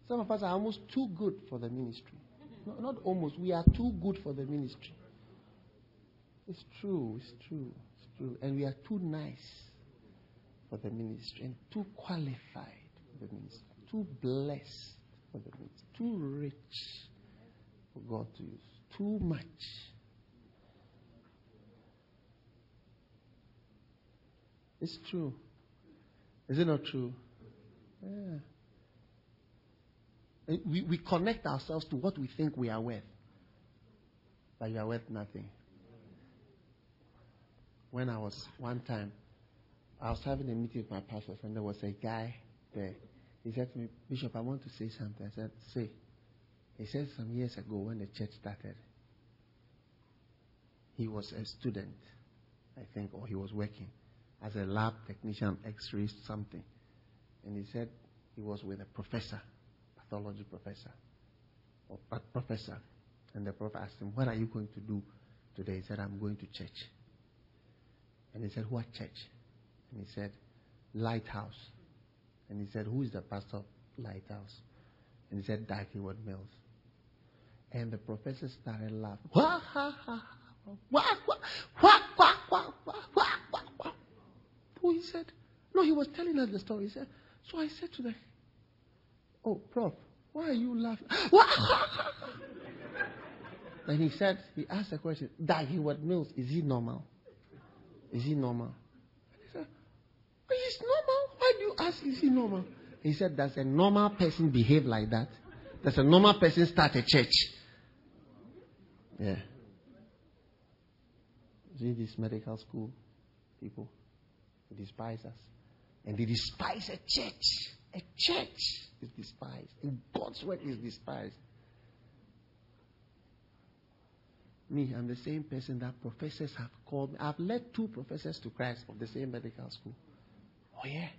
Some of us are almost too good for the ministry. No, not almost, we are too good for the ministry. It's true, it's true, it's true. And we are too nice for the ministry and too qualified for the ministry, too blessed for the ministry, too rich for God to use, too much. It's true. Is it not true? Yeah. We, we connect ourselves to what we think we are worth. But you are worth nothing. When I was one time, I was having a meeting with my pastor, and there was a guy there. He said to me, Bishop, I want to say something. I said, Say. He said some years ago when the church started, he was a student, I think, or he was working as a lab technician, X-ray something. And he said he was with a professor, pathology professor, or professor. And the prof asked him, "What are you going to do today?" He said, "I'm going to church." And he said, "What church?" And he said, "Lighthouse." And he said, "Who is the pastor of Lighthouse?" And he said, Dag Heward-Mills. And the professor started laughing. Ha, ha, wah, Oh, he said, no, he was telling us the story. He said, so I said to them, oh, prof, why are you laughing? and he said, he asked the question, Dag what Mills? is he normal? Is he normal? And he said, oh, he's normal. Why do you ask, is he normal? He said, does a normal person behave like that? Does a normal person start a church? Yeah. See this medical school people? Despise us. And they despise a church. A church is despised. And God's word is despised. Me, I'm the same person that professors have called me. I've led two professors to Christ of the same medical school. Oh, yeah.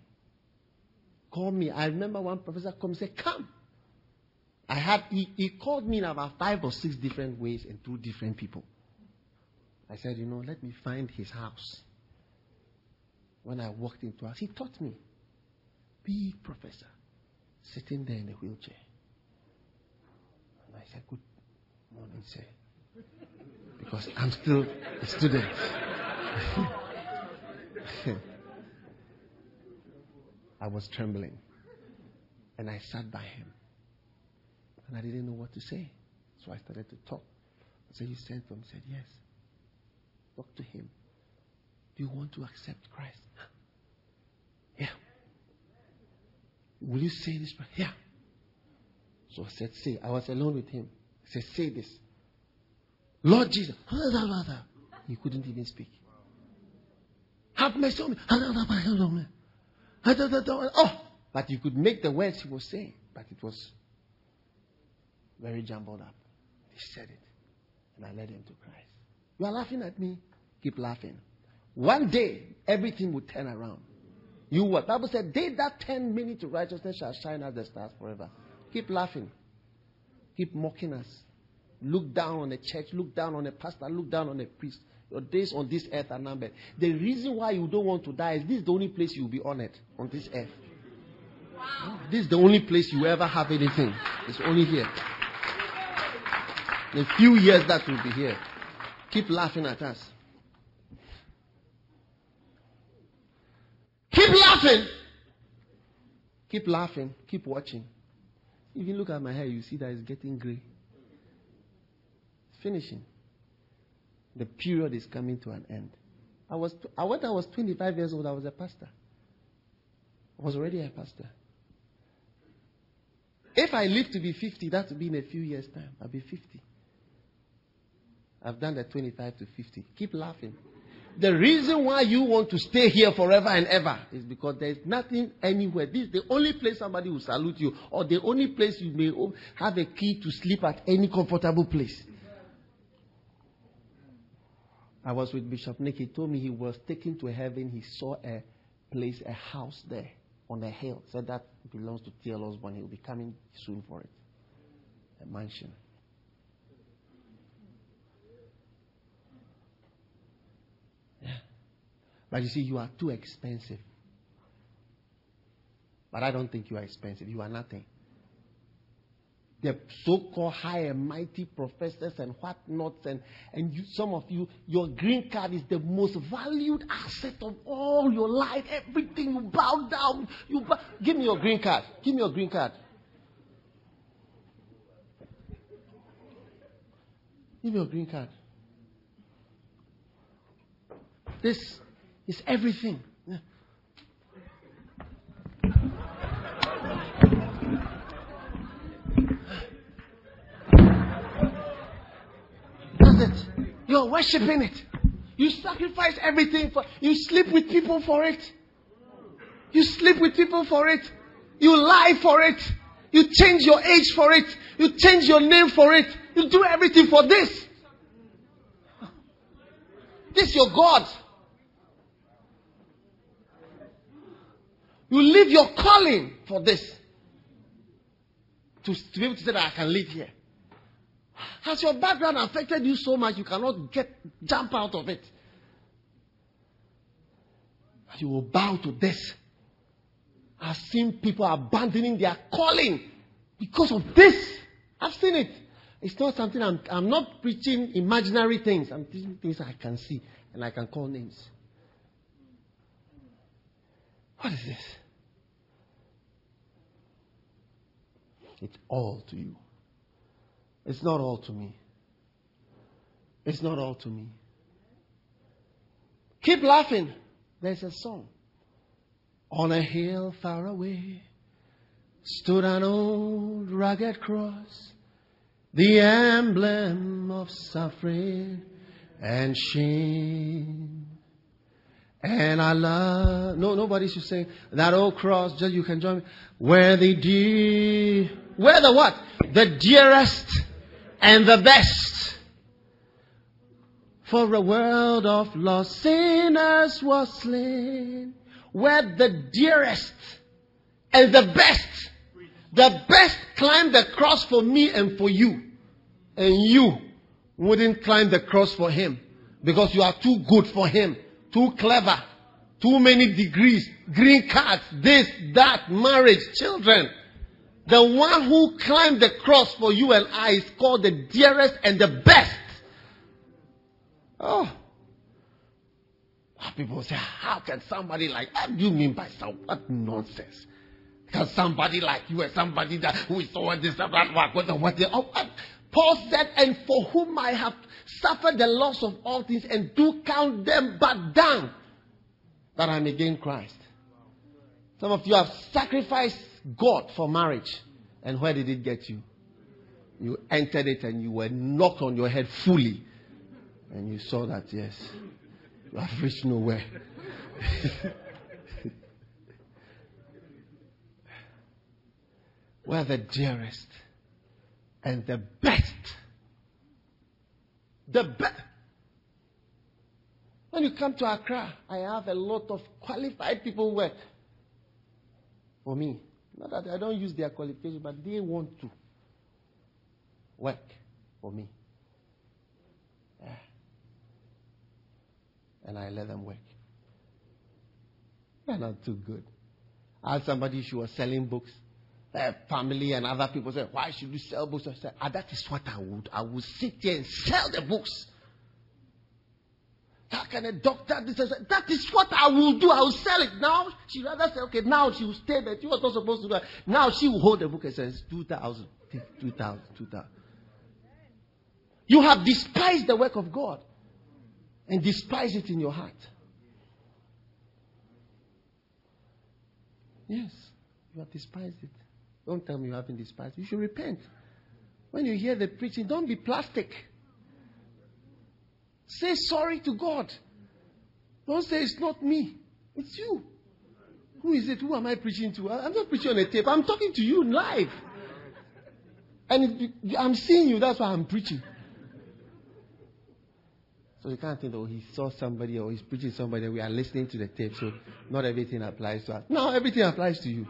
Call me. I remember one professor called me and said, Come. I had, he, he called me in about five or six different ways and two different people. I said, You know, let me find his house when I walked into house, he taught me. Big professor, sitting there in a wheelchair. And I said, Good morning, sir. Because I'm still a student. I was trembling. And I sat by him. And I didn't know what to say. So I started to talk. I said, You sent for him? Said, Yes. Talk to him. Do you want to accept Christ? Yeah. Will you say this? Yeah. So I said, Say. I was alone with him. I said, Say this. Lord Jesus. He couldn't even speak. Have mercy on me. Oh, but you could make the words he was saying, but it was very jumbled up. He said it, and I led him to Christ. You are laughing at me. Keep laughing. One day, everything will turn around. You what? Bible said, they that turn many to righteousness shall shine as the stars forever. Keep laughing. Keep mocking us. Look down on the church, look down on the pastor, look down on the priest. Your days on this earth are numbered. The reason why you don't want to die is this is the only place you'll be honored on this earth. Wow. This is the only place you ever have anything. It's only here. In a few years that will be here. Keep laughing at us. Keep laughing. Keep laughing. Keep watching. If you look at my hair, you see that it's getting gray. It's finishing. The period is coming to an end. I was, I, when I was 25 years old, I was a pastor. I was already a pastor. If I live to be 50, that will be in a few years' time. I'll be 50. I've done the 25 to 50. Keep laughing. The reason why you want to stay here forever and ever is because there is nothing anywhere. This is the only place somebody will salute you, or the only place you may have a key to sleep at any comfortable place. I was with Bishop Nick. He told me he was taken to heaven. He saw a place, a house there on a hill. Said that belongs to T.L. Osborn. He'll be coming soon for it. A mansion. But you see, you are too expensive. But I don't think you are expensive. You are nothing. The so-called high and mighty professors and whatnots, and, and you, some of you, your green card is the most valued asset of all your life. Everything you bow down, you bow. give me your green card. Give me your green card. Give me your green card. This is everything. That's it. You're worshiping it. You sacrifice everything for you sleep with people for it. You sleep with people for it. You lie for it. You change your age for it. You change your name for it. You do everything for this. This is your God. You leave your calling for this. To, to be able to say that I can live here. Has your background affected you so much you cannot get jump out of it? You will bow to this. I've seen people abandoning their calling because of this. I've seen it. It's not something I'm, I'm not preaching imaginary things. I'm teaching things I can see and I can call names. What is this? It's all to you. It's not all to me. It's not all to me. Keep laughing. There's a song. On a hill far away stood an old rugged cross, the emblem of suffering and shame. And I love, no, nobody should sing that old cross, just you can join me. Where the dear, where the what? The dearest and the best. For a world of lost sinners was slain. Where the dearest and the best, the best climbed the cross for me and for you. And you wouldn't climb the cross for him because you are too good for him, too clever, too many degrees, green cards, this, that, marriage, children. The one who climbed the cross for you and I is called the dearest and the best. Oh. People say, how can somebody like, what do you mean by some, what nonsense? Can somebody like you and somebody that who is so this, that, what, what, what, oh, what, Paul said, and for whom I have suffered the loss of all things and do count them but down that I may gain Christ. Some of you have sacrificed God for marriage. And where did it get you? You entered it and you were knocked on your head fully. And you saw that, yes, you have reached nowhere. We're the dearest and the best. The best. When you come to Accra, I have a lot of qualified people who work for me. Not that I don't use their qualifications, but they want to work for me. Yeah. And I let them work. They're not too good. I had somebody, she was selling books. Her family and other people said, Why should you sell books? I said, ah, That is what I would. I would sit here and sell the books. How can a doctor this? That is what I will do. I will sell it. Now she rather say, okay, now she will stay there. She was not supposed to do that. Now she will hold the book and says, 2,000, 2,000, 2,000. You have despised the work of God and despise it in your heart. Yes, you have despised it. Don't tell me you haven't despised. You should repent. When you hear the preaching, don't be plastic. Say sorry to God. Don't say it's not me. It's you. Who is it? Who am I preaching to? I'm not preaching on a tape. I'm talking to you live. And I'm seeing you. That's why I'm preaching. So you can't think, oh, he saw somebody or he's preaching somebody. We are listening to the tape. So not everything applies to us. No, everything applies to you.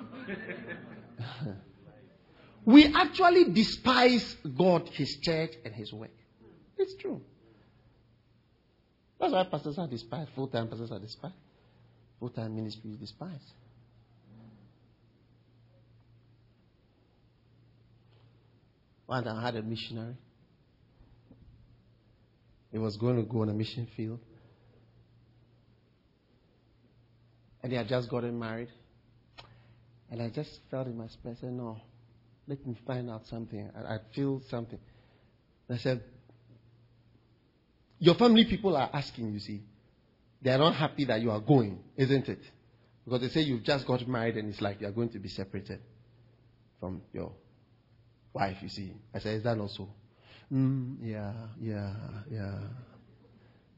we actually despise God, His church, and His work. It's true. That's why pastors are despised, full time pastors are despised. full time ministry is despised. One time I had a missionary. He was going to go on a mission field. And he had just gotten married. And I just felt in my spirit, I said, No, let me find out something. I, I feel something. I said, Your family people are asking, you see. They are not happy that you are going, isn't it? Because they say you've just got married and it's like you are going to be separated from your wife, you see. I said, Is that not so? Mm, yeah, yeah, yeah,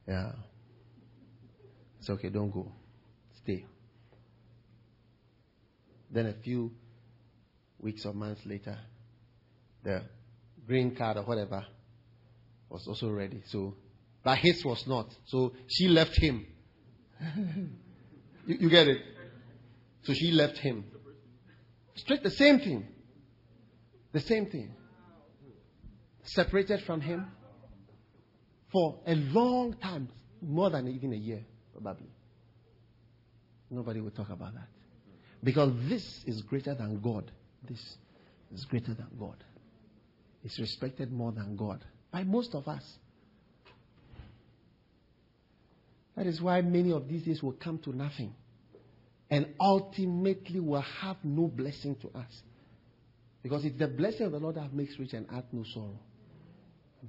yeah. It's okay, don't go. Stay. Then a few weeks or months later, the green card or whatever was also ready. So, but his was not. So she left him. you, you get it? So she left him. Straight the same thing. The same thing. Separated from him for a long time, more than even a year, probably. Nobody will talk about that. Because this is greater than God. This is greater than God. It's respected more than God by most of us. That is why many of these days will come to nothing and ultimately will have no blessing to us. Because it's the blessing of the Lord that makes rich and add no sorrow.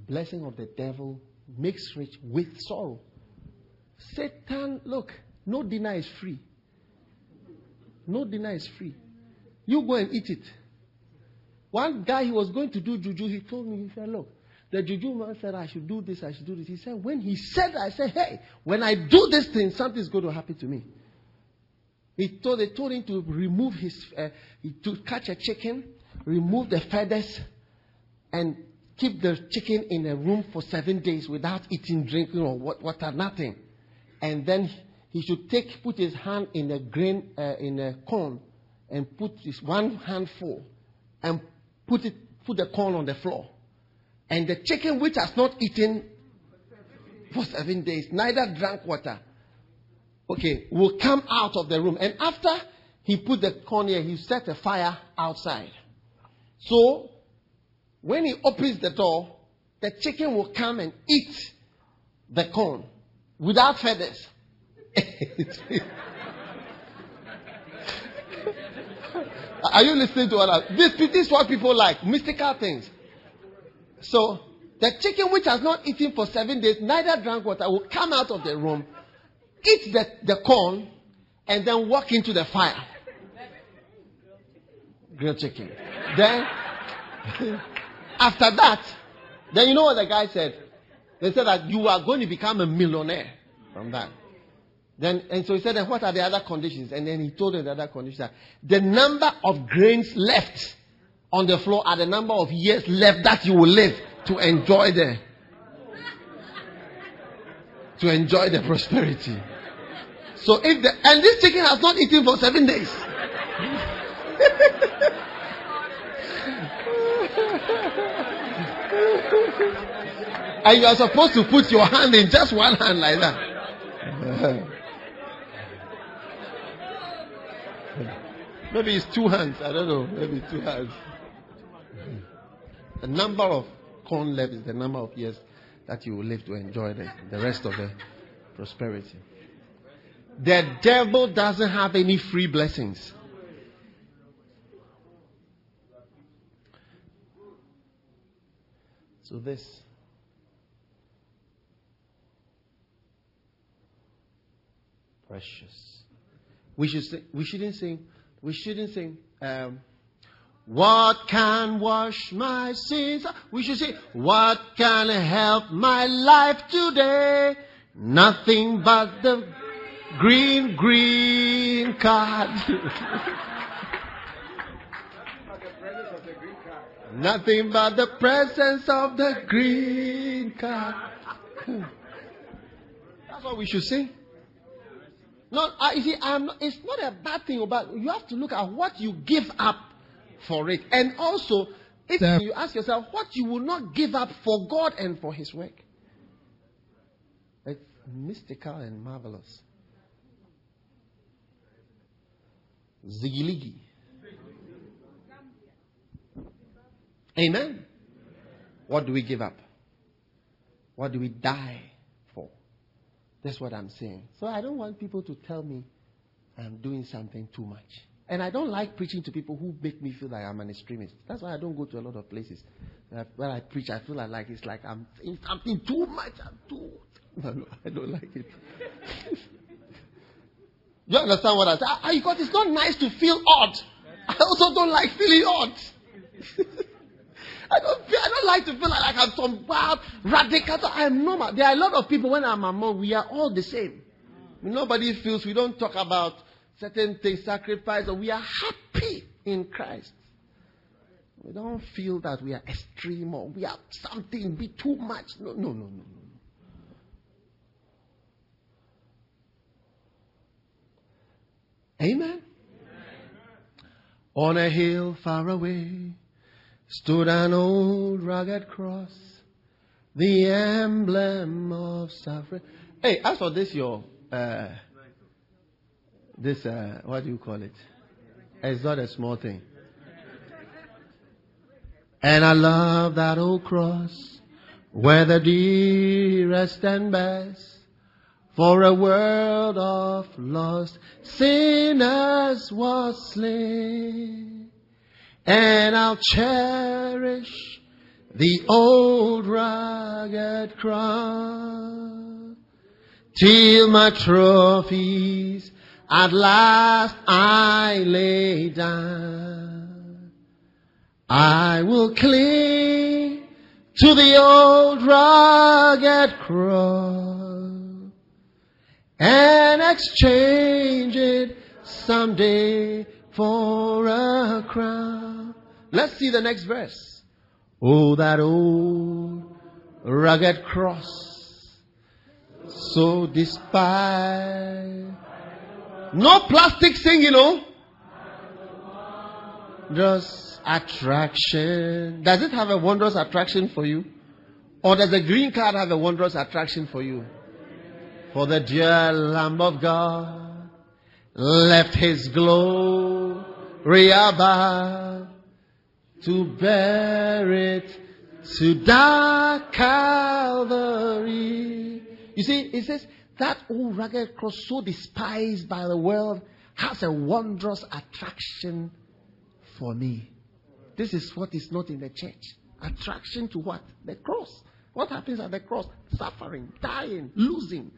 Blessing of the devil makes rich with sorrow. Satan, look, no dinner is free. No dinner is free. You go and eat it. One guy, he was going to do juju. He told me, he said, Look, the juju man said, I should do this, I should do this. He said, When he said, I said, Hey, when I do this thing, something's going to happen to me. He told, they told him to remove his, uh, to catch a chicken, remove the feathers, and keep the chicken in a room for seven days without eating, drinking, or water, nothing. And then he should take, put his hand in a grain, uh, in a corn, and put his one handful, and put it, put the corn on the floor. And the chicken which has not eaten for seven days, neither drank water, okay, will come out of the room. And after he put the corn here, he set a fire outside. So, when he opens the door, the chicken will come and eat the corn without feathers. Are you listening to what I, this, this is what people like mystical things. So the chicken which has not eaten for seven days, neither drank water, will come out of the room, eat the, the corn, and then walk into the fire. Grilled chicken. Then after that, then you know what the guy said? They said that you are going to become a millionaire from that. Then, and so he said, what are the other conditions? And then he told them the other conditions the number of grains left on the floor are the number of years left that you will live to enjoy the to enjoy the prosperity. So if the and this chicken has not eaten for seven days. and you are supposed to put your hand in just one hand like that. Maybe it's two hands. I don't know. Maybe two hands. The number of corn left is the number of years that you will live to enjoy the, the rest of the prosperity. The devil doesn't have any free blessings. So this precious. We should say, we shouldn't sing we shouldn't sing, um, what can wash my sins? We should say, what can help my life today? Nothing but the green, green card. Nothing but the presence of the green card. That's what we should sing. Not, uh, you see, I'm, it's not a bad thing, but you have to look at what you give up for it. And also, if you ask yourself what you will not give up for God and for His work. It's mystical and marvelous. Zigiligi. Amen. What do we give up? What do we die? That's what I'm saying. So I don't want people to tell me I'm doing something too much. And I don't like preaching to people who make me feel like I'm an extremist. That's why I don't go to a lot of places. Uh, when I preach, I feel like it's like I'm saying something too much. I'm too. No, no, I don't like it. you understand what I say? I, because it's not nice to feel odd. I also don't like feeling odd. I don't, I don't like to feel like I'm some wild radical. I am normal. There are a lot of people when I'm among, we are all the same. Nobody feels we don't talk about certain things, sacrifice, or we are happy in Christ. We don't feel that we are extreme or we are something, be too much. No, no, no, no, no. Amen. Amen. On a hill far away stood an old rugged cross, the emblem of suffering. Hey, as for this, your uh, this uh, what do you call it? It's not a small thing. And I love that old cross where the dearest and best for a world of lost sinners was slain. And I'll cherish the old rugged cross till my trophies at last I lay down. I will cling to the old rugged cross and exchange it someday for a crown. Let's see the next verse. Oh, that old rugged cross so despised. No plastic thing, you know. Just attraction. Does it have a wondrous attraction for you? Or does the green card have a wondrous attraction for you? For the dear Lamb of God left his glory above to bear it to dark Calvary. You see, it says that old rugged cross, so despised by the world, has a wondrous attraction for me. This is what is not in the church. Attraction to what? The cross. What happens at the cross? Suffering, dying, losing,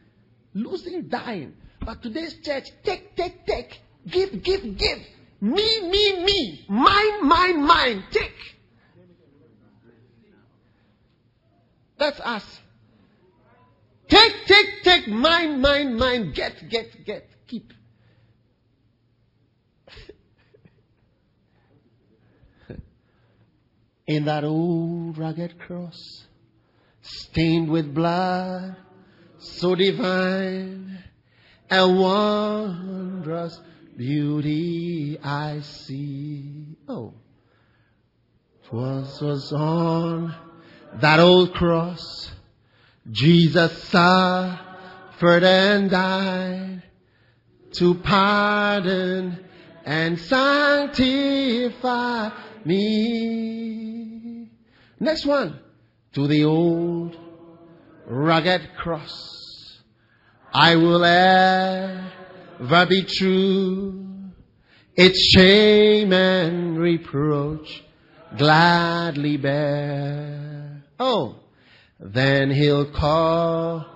losing, dying. But today's church, take, take, take, give, give, give. Me, me, me. Mine, mine, mine. Take. That's us. Take, take, take, mine, mine, mine, get, get, get, keep. In that old rugged cross, stained with blood, so divine, a wondrous beauty I see. Oh, twas was on that old cross Jesus suffered and died to pardon and sanctify me. Next one. To the old rugged cross. I will ever be true. Its shame and reproach gladly bear. Oh, then he'll call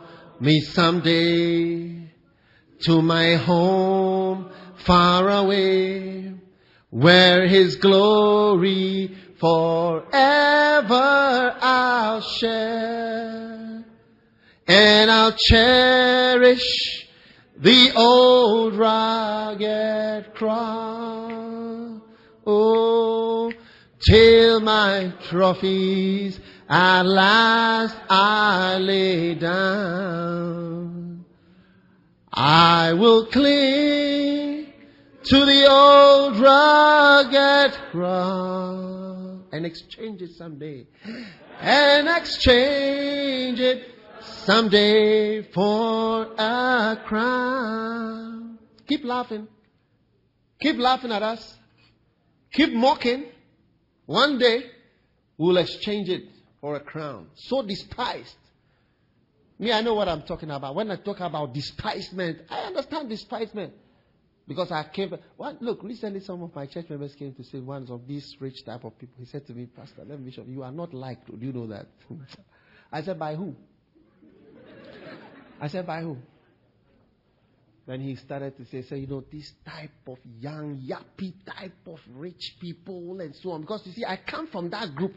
me someday to my home far away where his glory forever I'll share. And I'll cherish the old rugged cross. Oh, till my trophies at last I lay down. I will cling to the old rugged cross and exchange it someday. And exchange it someday for a crown. Keep laughing. keep laughing at us, keep mocking. One day, we'll exchange it for a crown. So despised. Me, I know what I'm talking about. When I talk about despisement, I understand despisement. Because I came, well, look, recently some of my church members came to say one of these rich type of people. He said to me, Pastor, let me Bishop, you are not liked. Do you know that? I said, by who? I said, by who? Then he started to say, say, you know, this type of young, yappy type of rich people and so on. Because you see, I come from that group.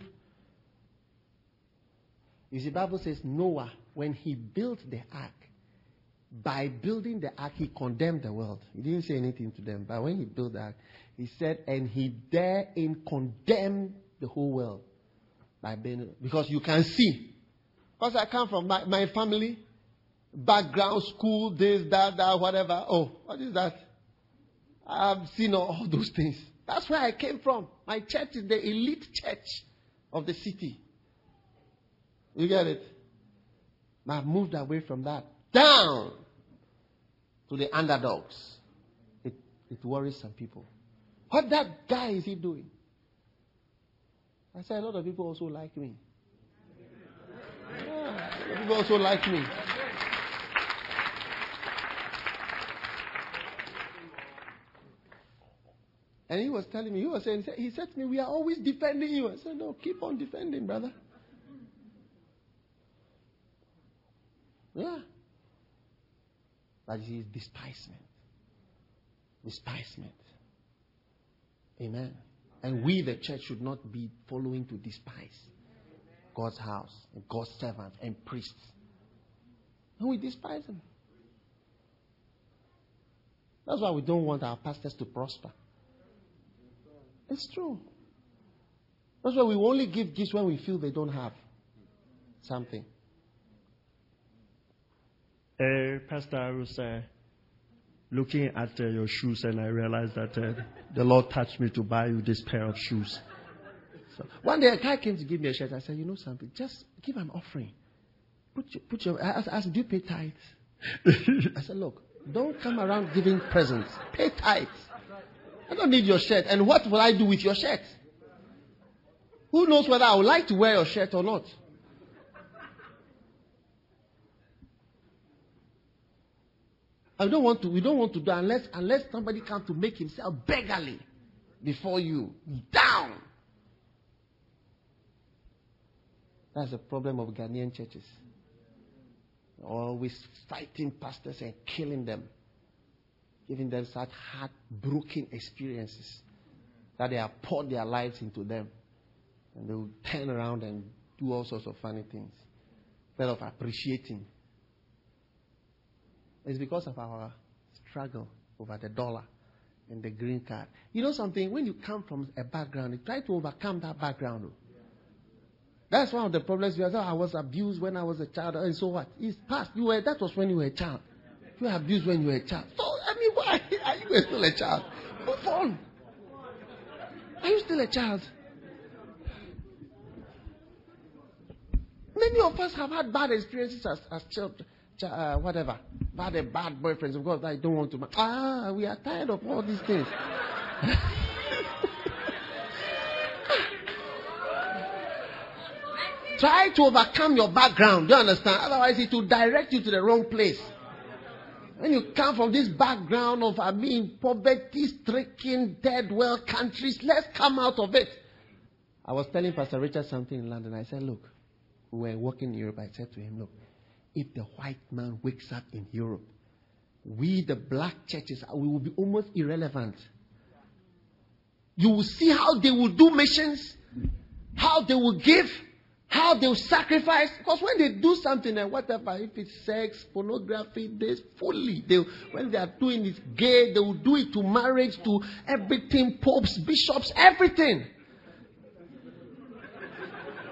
You see, Bible says Noah, when he built the ark, by building the ark, he condemned the world. He didn't say anything to them. But when he built the ark, he said, and he therein condemned the whole world. By being, because you can see. Because I come from my, my family, background, school, this, that, that, whatever. Oh, what is that? I've seen all those things. That's where I came from. My church is the elite church of the city. You get it? I've moved away from that down to the underdogs. It, it worries some people. What that guy is he doing? I said, a lot of people also like me. Yeah, people also like me. And he was telling me, he was saying, he said to me, we are always defending you. I said, no, keep on defending, brother. Yeah. But it is despisement. Despisement. Amen. And we, the church, should not be following to despise God's house God's servants and priests. And we despise them. That's why we don't want our pastors to prosper. It's true. That's why we only give gifts when we feel they don't have something. Uh, Pastor, I was uh, looking at uh, your shoes and I realized that uh, the Lord touched me to buy you this pair of shoes. So one day a guy came to give me a shirt. I said, you know something, just give an offering. Put your, put your, I asked, do you pay tithes? I said, look, don't come around giving presents. Pay tithes. I don't need your shirt. And what will I do with your shirt? Who knows whether I would like to wear your shirt or not? I don't want to, we don't want to do unless, unless somebody comes to make himself beggarly before you. Down! That's the problem of Ghanaian churches. Always fighting pastors and killing them, giving them such heartbroken experiences that they have poured their lives into them. And they will turn around and do all sorts of funny things instead of appreciating it's because of our struggle over the dollar and the green card. You know something? When you come from a background, you try to overcome that background. That's one of the problems we have. I was abused when I was a child, and so what? It's past. You were that was when you were a child. You were abused when you were a child. So mean, why are you still a child? Move on. Are you still a child? Many of us have had bad experiences as, as children uh, whatever, bad a bad boyfriends because I don't want to. Ah, we are tired of all these things. Try to overcome your background. Do you understand? Otherwise, it will direct you to the wrong place. When you come from this background of, I mean, poverty-stricken, dead well countries, let's come out of it. I was telling Pastor Richard something in London. I said, look, we were walking in Europe. I said to him, look, if the white man wakes up in Europe, we, the black churches, we will be almost irrelevant. You will see how they will do missions, how they will give, how they sacrifice. Because when they do something and whatever, if it's sex, pornography, they fully. They, when they are doing it gay, they will do it to marriage, to everything, popes, bishops, everything.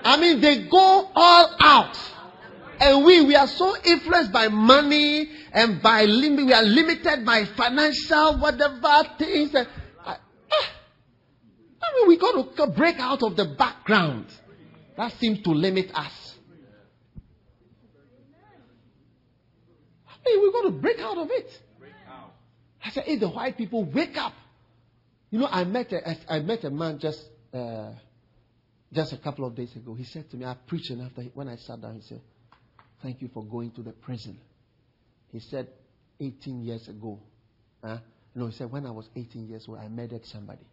I mean, they go all out. And we, we are so influenced by money and by limit. We are limited by financial whatever things. Eh, I, I, I mean, we got to break out of the background that seems to limit us. I mean, we got to break out of it. I said, if the white people wake up You know, I met a, I met a man just uh, just a couple of days ago. He said to me, I preached, and after when I sat down, he said, "Thank you for going to the prison." He said, 18 years ago. Huh? No, he said, when I was 18 years old, I murdered somebody.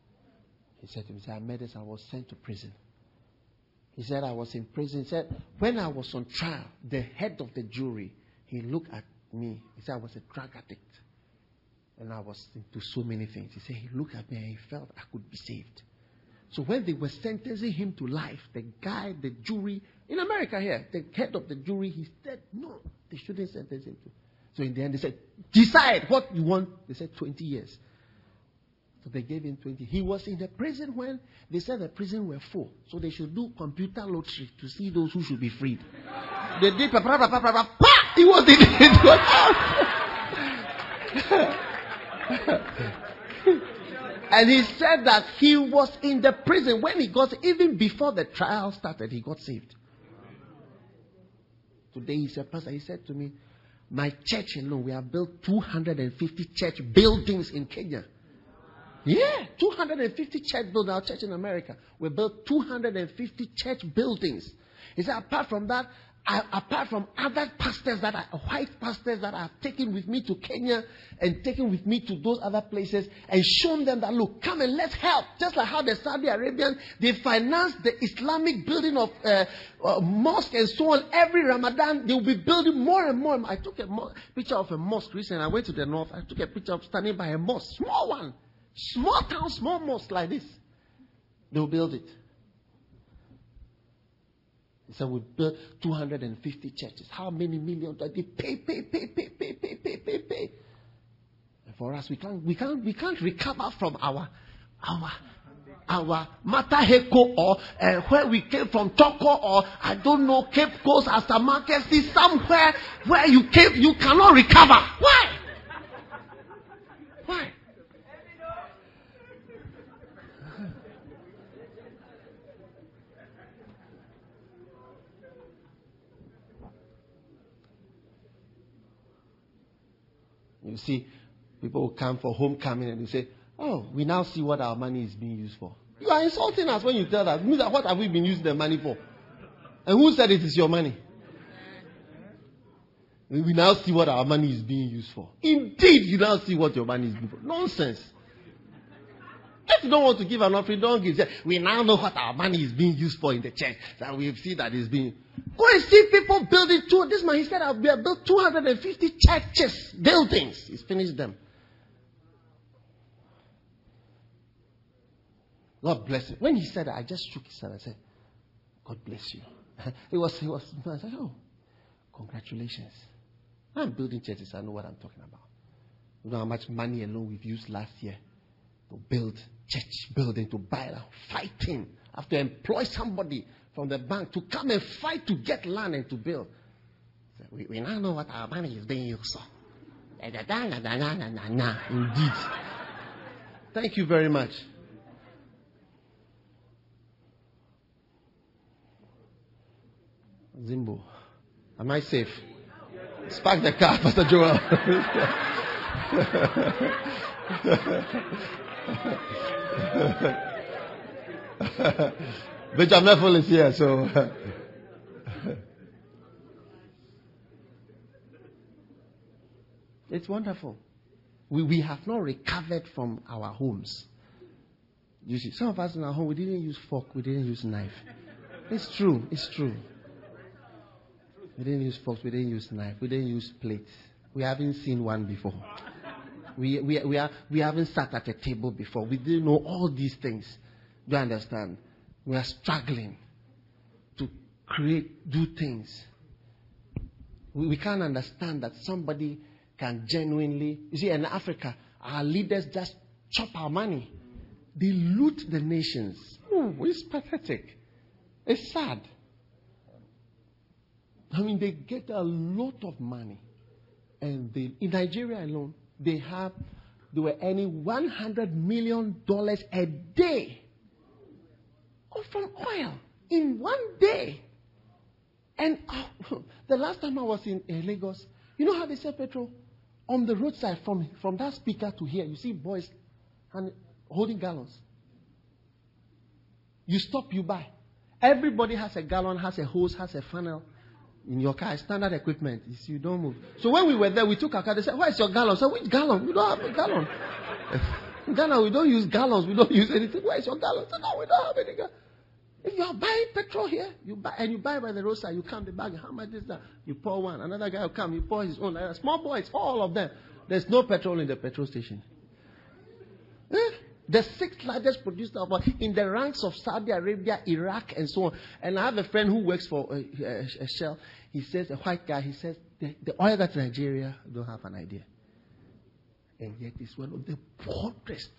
He said to me, I murdered, I was sent to prison. He said, I was in prison. He said, when I was on trial, the head of the jury, he looked at me. He said, I was a drug addict. And I was into so many things. He said, he looked at me and he felt I could be saved. So when they were sentencing him to life, the guy, the jury, in America here, the head of the jury, he said, no, they shouldn't sentence him to. So in the end, they said, decide what you want. They said 20 years. So they gave him 20. He was in the prison when they said the prison were full. So they should do computer lottery to see those who should be freed. They did, pa, pa, pa, pa, pa, pa, he was in it. and he said that he was in the prison when he got, even before the trial started, he got saved. Today he said, Pastor, he said to me, my church alone, we have built 250 church buildings in Kenya. Yeah, 250 church buildings. Our church in America, we built 250 church buildings. He said, apart from that, I, apart from other pastors that are white pastors that I've taken with me to Kenya and taken with me to those other places and shown them that look, come and let's help. Just like how the Saudi Arabians they finance the Islamic building of uh, uh, mosque and so on. Every Ramadan they will be building more and more. I took a mo- picture of a mosque recently. I went to the north. I took a picture of standing by a mosque, small one, small town, small mosque like this. They will build it. Said, we built 250 churches. How many millions? They pay, pay, pay, pay, pay, pay, pay, pay, pay. And for us, we can't, we can't, we can't recover from our, our, our Mataheko or uh, where we came from Toko or I don't know Cape Coast as a market. See somewhere where you came, you cannot recover. Why? Why? You see, people will come for homecoming and they say, Oh, we now see what our money is being used for. You are insulting us when you tell that. Means that what have we been using the money for? And who said it is your money? We now see what our money is being used for. Indeed, you now see what your money is being for. Nonsense. You don't want to give an offering, don't give. We now know what our money is being used for in the church. That we see that it's being. Go and see people building two. This man, he said, we have built 250 churches, buildings. He's finished them. God bless him. When he said that, I just shook his hand. I said, God bless you. it was, it was, I said, oh, congratulations. I'm building churches. I know what I'm talking about. You know how much money alone we've used last year to build church building, to buy land, fighting. I have to employ somebody from the bank to come and fight to get land and to build. So we, we now know what our money is being used for. Indeed. Thank you very much. Zimbo. Am I safe? Spark the car, Pastor Joel. Benjamin Full is here, so. it's wonderful. We, we have not recovered from our homes. You see, some of us in our home, we didn't use fork, we didn't use knife. It's true, it's true. We didn't use forks, we didn't use knife, we didn't use plates. We haven't seen one before. We, we, we, are, we haven't sat at a table before. We didn't know all these things. Do you understand? We are struggling to create, do things. We, we can't understand that somebody can genuinely. You see, in Africa, our leaders just chop our money. They loot the nations. Ooh, it's pathetic. It's sad. I mean, they get a lot of money. And they, in Nigeria alone, they have they were earning 100 million dollars a day from oil in one day. And oh, the last time I was in uh, Lagos, you know how they sell petrol on the roadside from from that speaker to here. You see boys, and holding gallons. You stop, you buy. Everybody has a gallon, has a hose, has a funnel in your car. Standard equipment. You, don't move. So when we were there, we took our car. They said, "Where's your gallon?" I said, "Which gallon? We don't have a gallon." In Ghana, we don't use gallons. We don't use anything. Where's your gallon? I said, "No, we don't have any gallon." If you are buying petrol here, you buy and you buy by the roadside, you count the bag. How much is that? You pour one. Another guy will come. You pour his own. Small boys, all of them. There's no petrol in the petrol station. Eh? The sixth largest producer of oil in the ranks of Saudi Arabia, Iraq, and so on. And I have a friend who works for a, a, a Shell. He says, a white guy, he says, the, the oil that Nigeria don't have an idea. And yet it's one of the poorest.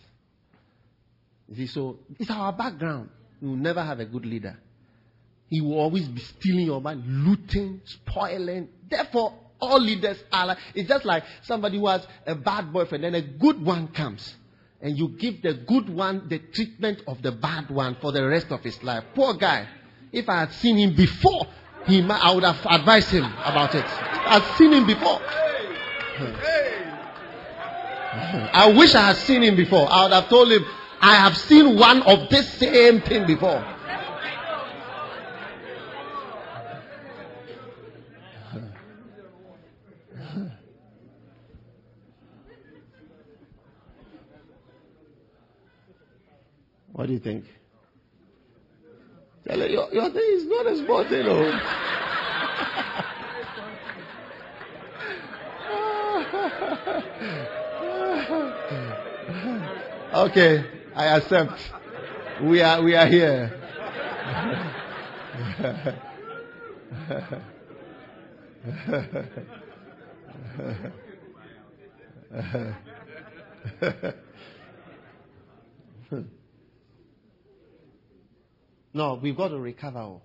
You see, so it's our background. We will never have a good leader. He will always be stealing your money, looting, spoiling. Therefore, all leaders are like, it's just like somebody who has a bad boyfriend and a good one comes and you give the good one the treatment of the bad one for the rest of his life. Poor guy. If I had seen him before, he I would have advised him about it. I've seen him before. I wish I had seen him before. I would have told him, I have seen one of this same thing before. What do you think? Tell her, your, your thing is not a small thing, oh. okay, I accept. We are we are here. No, we've got to recover. all.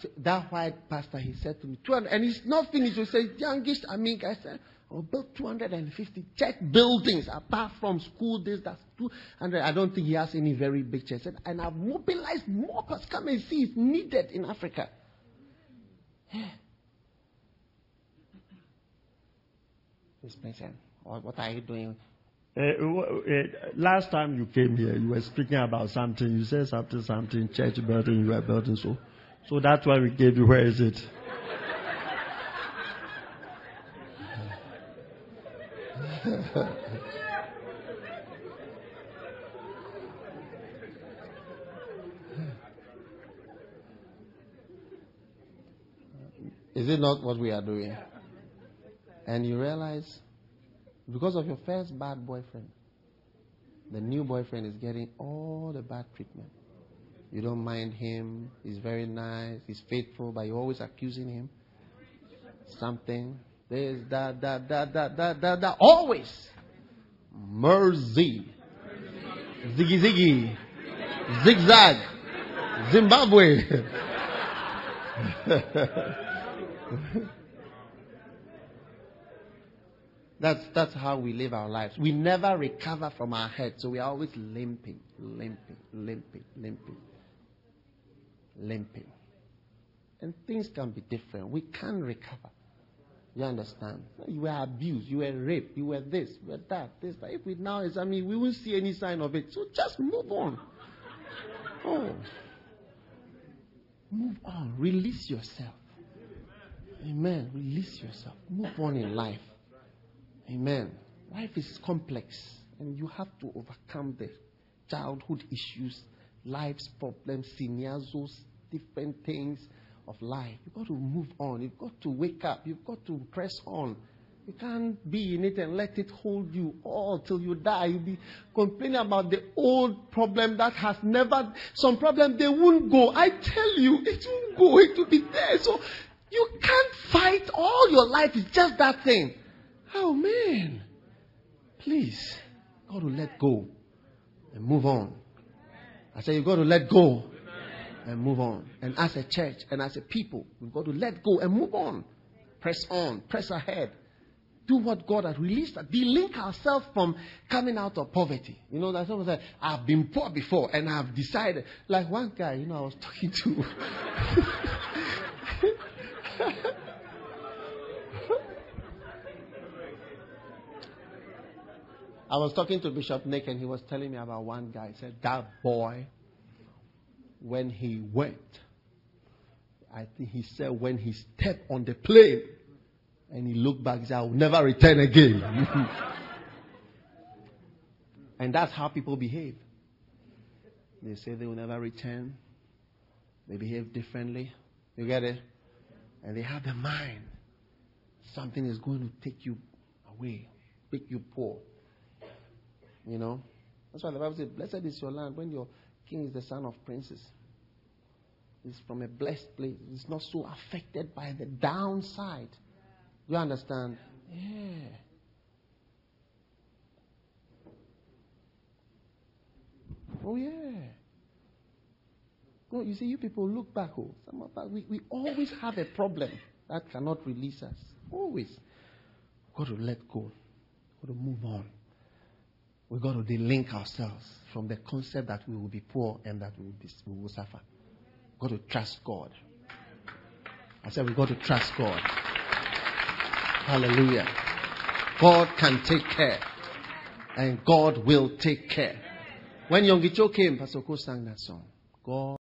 So that white pastor, he said to me, 200, and he's not finished. He said, youngest Amink, I said, I'll build 250 church buildings apart from school. This, that's 200. I don't think he has any very big church. And I've mobilized more. But come and see, it's needed in Africa. Yeah. This person, what are you doing? Uh, uh, last time you came here, you were speaking about something. You said something, something, church building, you were building. So, so that's why we gave you. Where is it? Is it not what we are doing? And you realize because of your first bad boyfriend, the new boyfriend is getting all the bad treatment. You don't mind him, he's very nice, he's faithful, but you're always accusing him. Something. There's that, that, that, that, that, that, that. Always. Mercy. Ziggy Ziggy. Zigzag. Zimbabwe. That's, that's how we live our lives. We never recover from our head, so we are always limping, limping, limping, limping, limping. And things can be different. We can recover. You understand? You were abused, you were raped, you were this, you were that, this, that. If we now examine, we won't see any sign of it. So just move on. Oh. Move on. Release yourself. Amen. Release yourself. Move on in life. Amen. Life is complex, and you have to overcome the childhood issues, life's problems, scenarios, different things of life. You've got to move on. You've got to wake up. You've got to press on. You can't be in it and let it hold you all till you die. You'll be complaining about the old problem that has never, some problem, they won't go. I tell you, it won't go. It will be there. So you can't fight all your life. It's just that thing. Oh, man. Please, got to let go and move on. I say you've got to let go and move on. And as a church and as a people, we've got to let go and move on. Press on, press ahead. Do what God has released us. Delink ourselves from coming out of poverty. You know, that someone said, I've been poor before and I've decided. Like one guy, you know, I was talking to. I was talking to Bishop Nick and he was telling me about one guy. He said, That boy, when he went, I think he said, when he stepped on the plane and he looked back, he said, I will never return again. and that's how people behave. They say they will never return. They behave differently. You get it? And they have the mind. Something is going to take you away, make you poor. You know? That's why the Bible says, Blessed is your land when your king is the son of princes. It's from a blessed place. It's not so affected by the downside. You understand? Yeah. Oh, yeah. No, you see, you people look back. Oh, some of us, we, we always have a problem that cannot release us. Always. We've got to let go. We've got to move on. We've got to delink ourselves from the concept that we will be poor and that we will, be, we will suffer. We've got to trust God. I said we've got to trust God. Hallelujah. God can take care. And God will take care. When Yonggi Cho came, Pastor Ko sang that song. God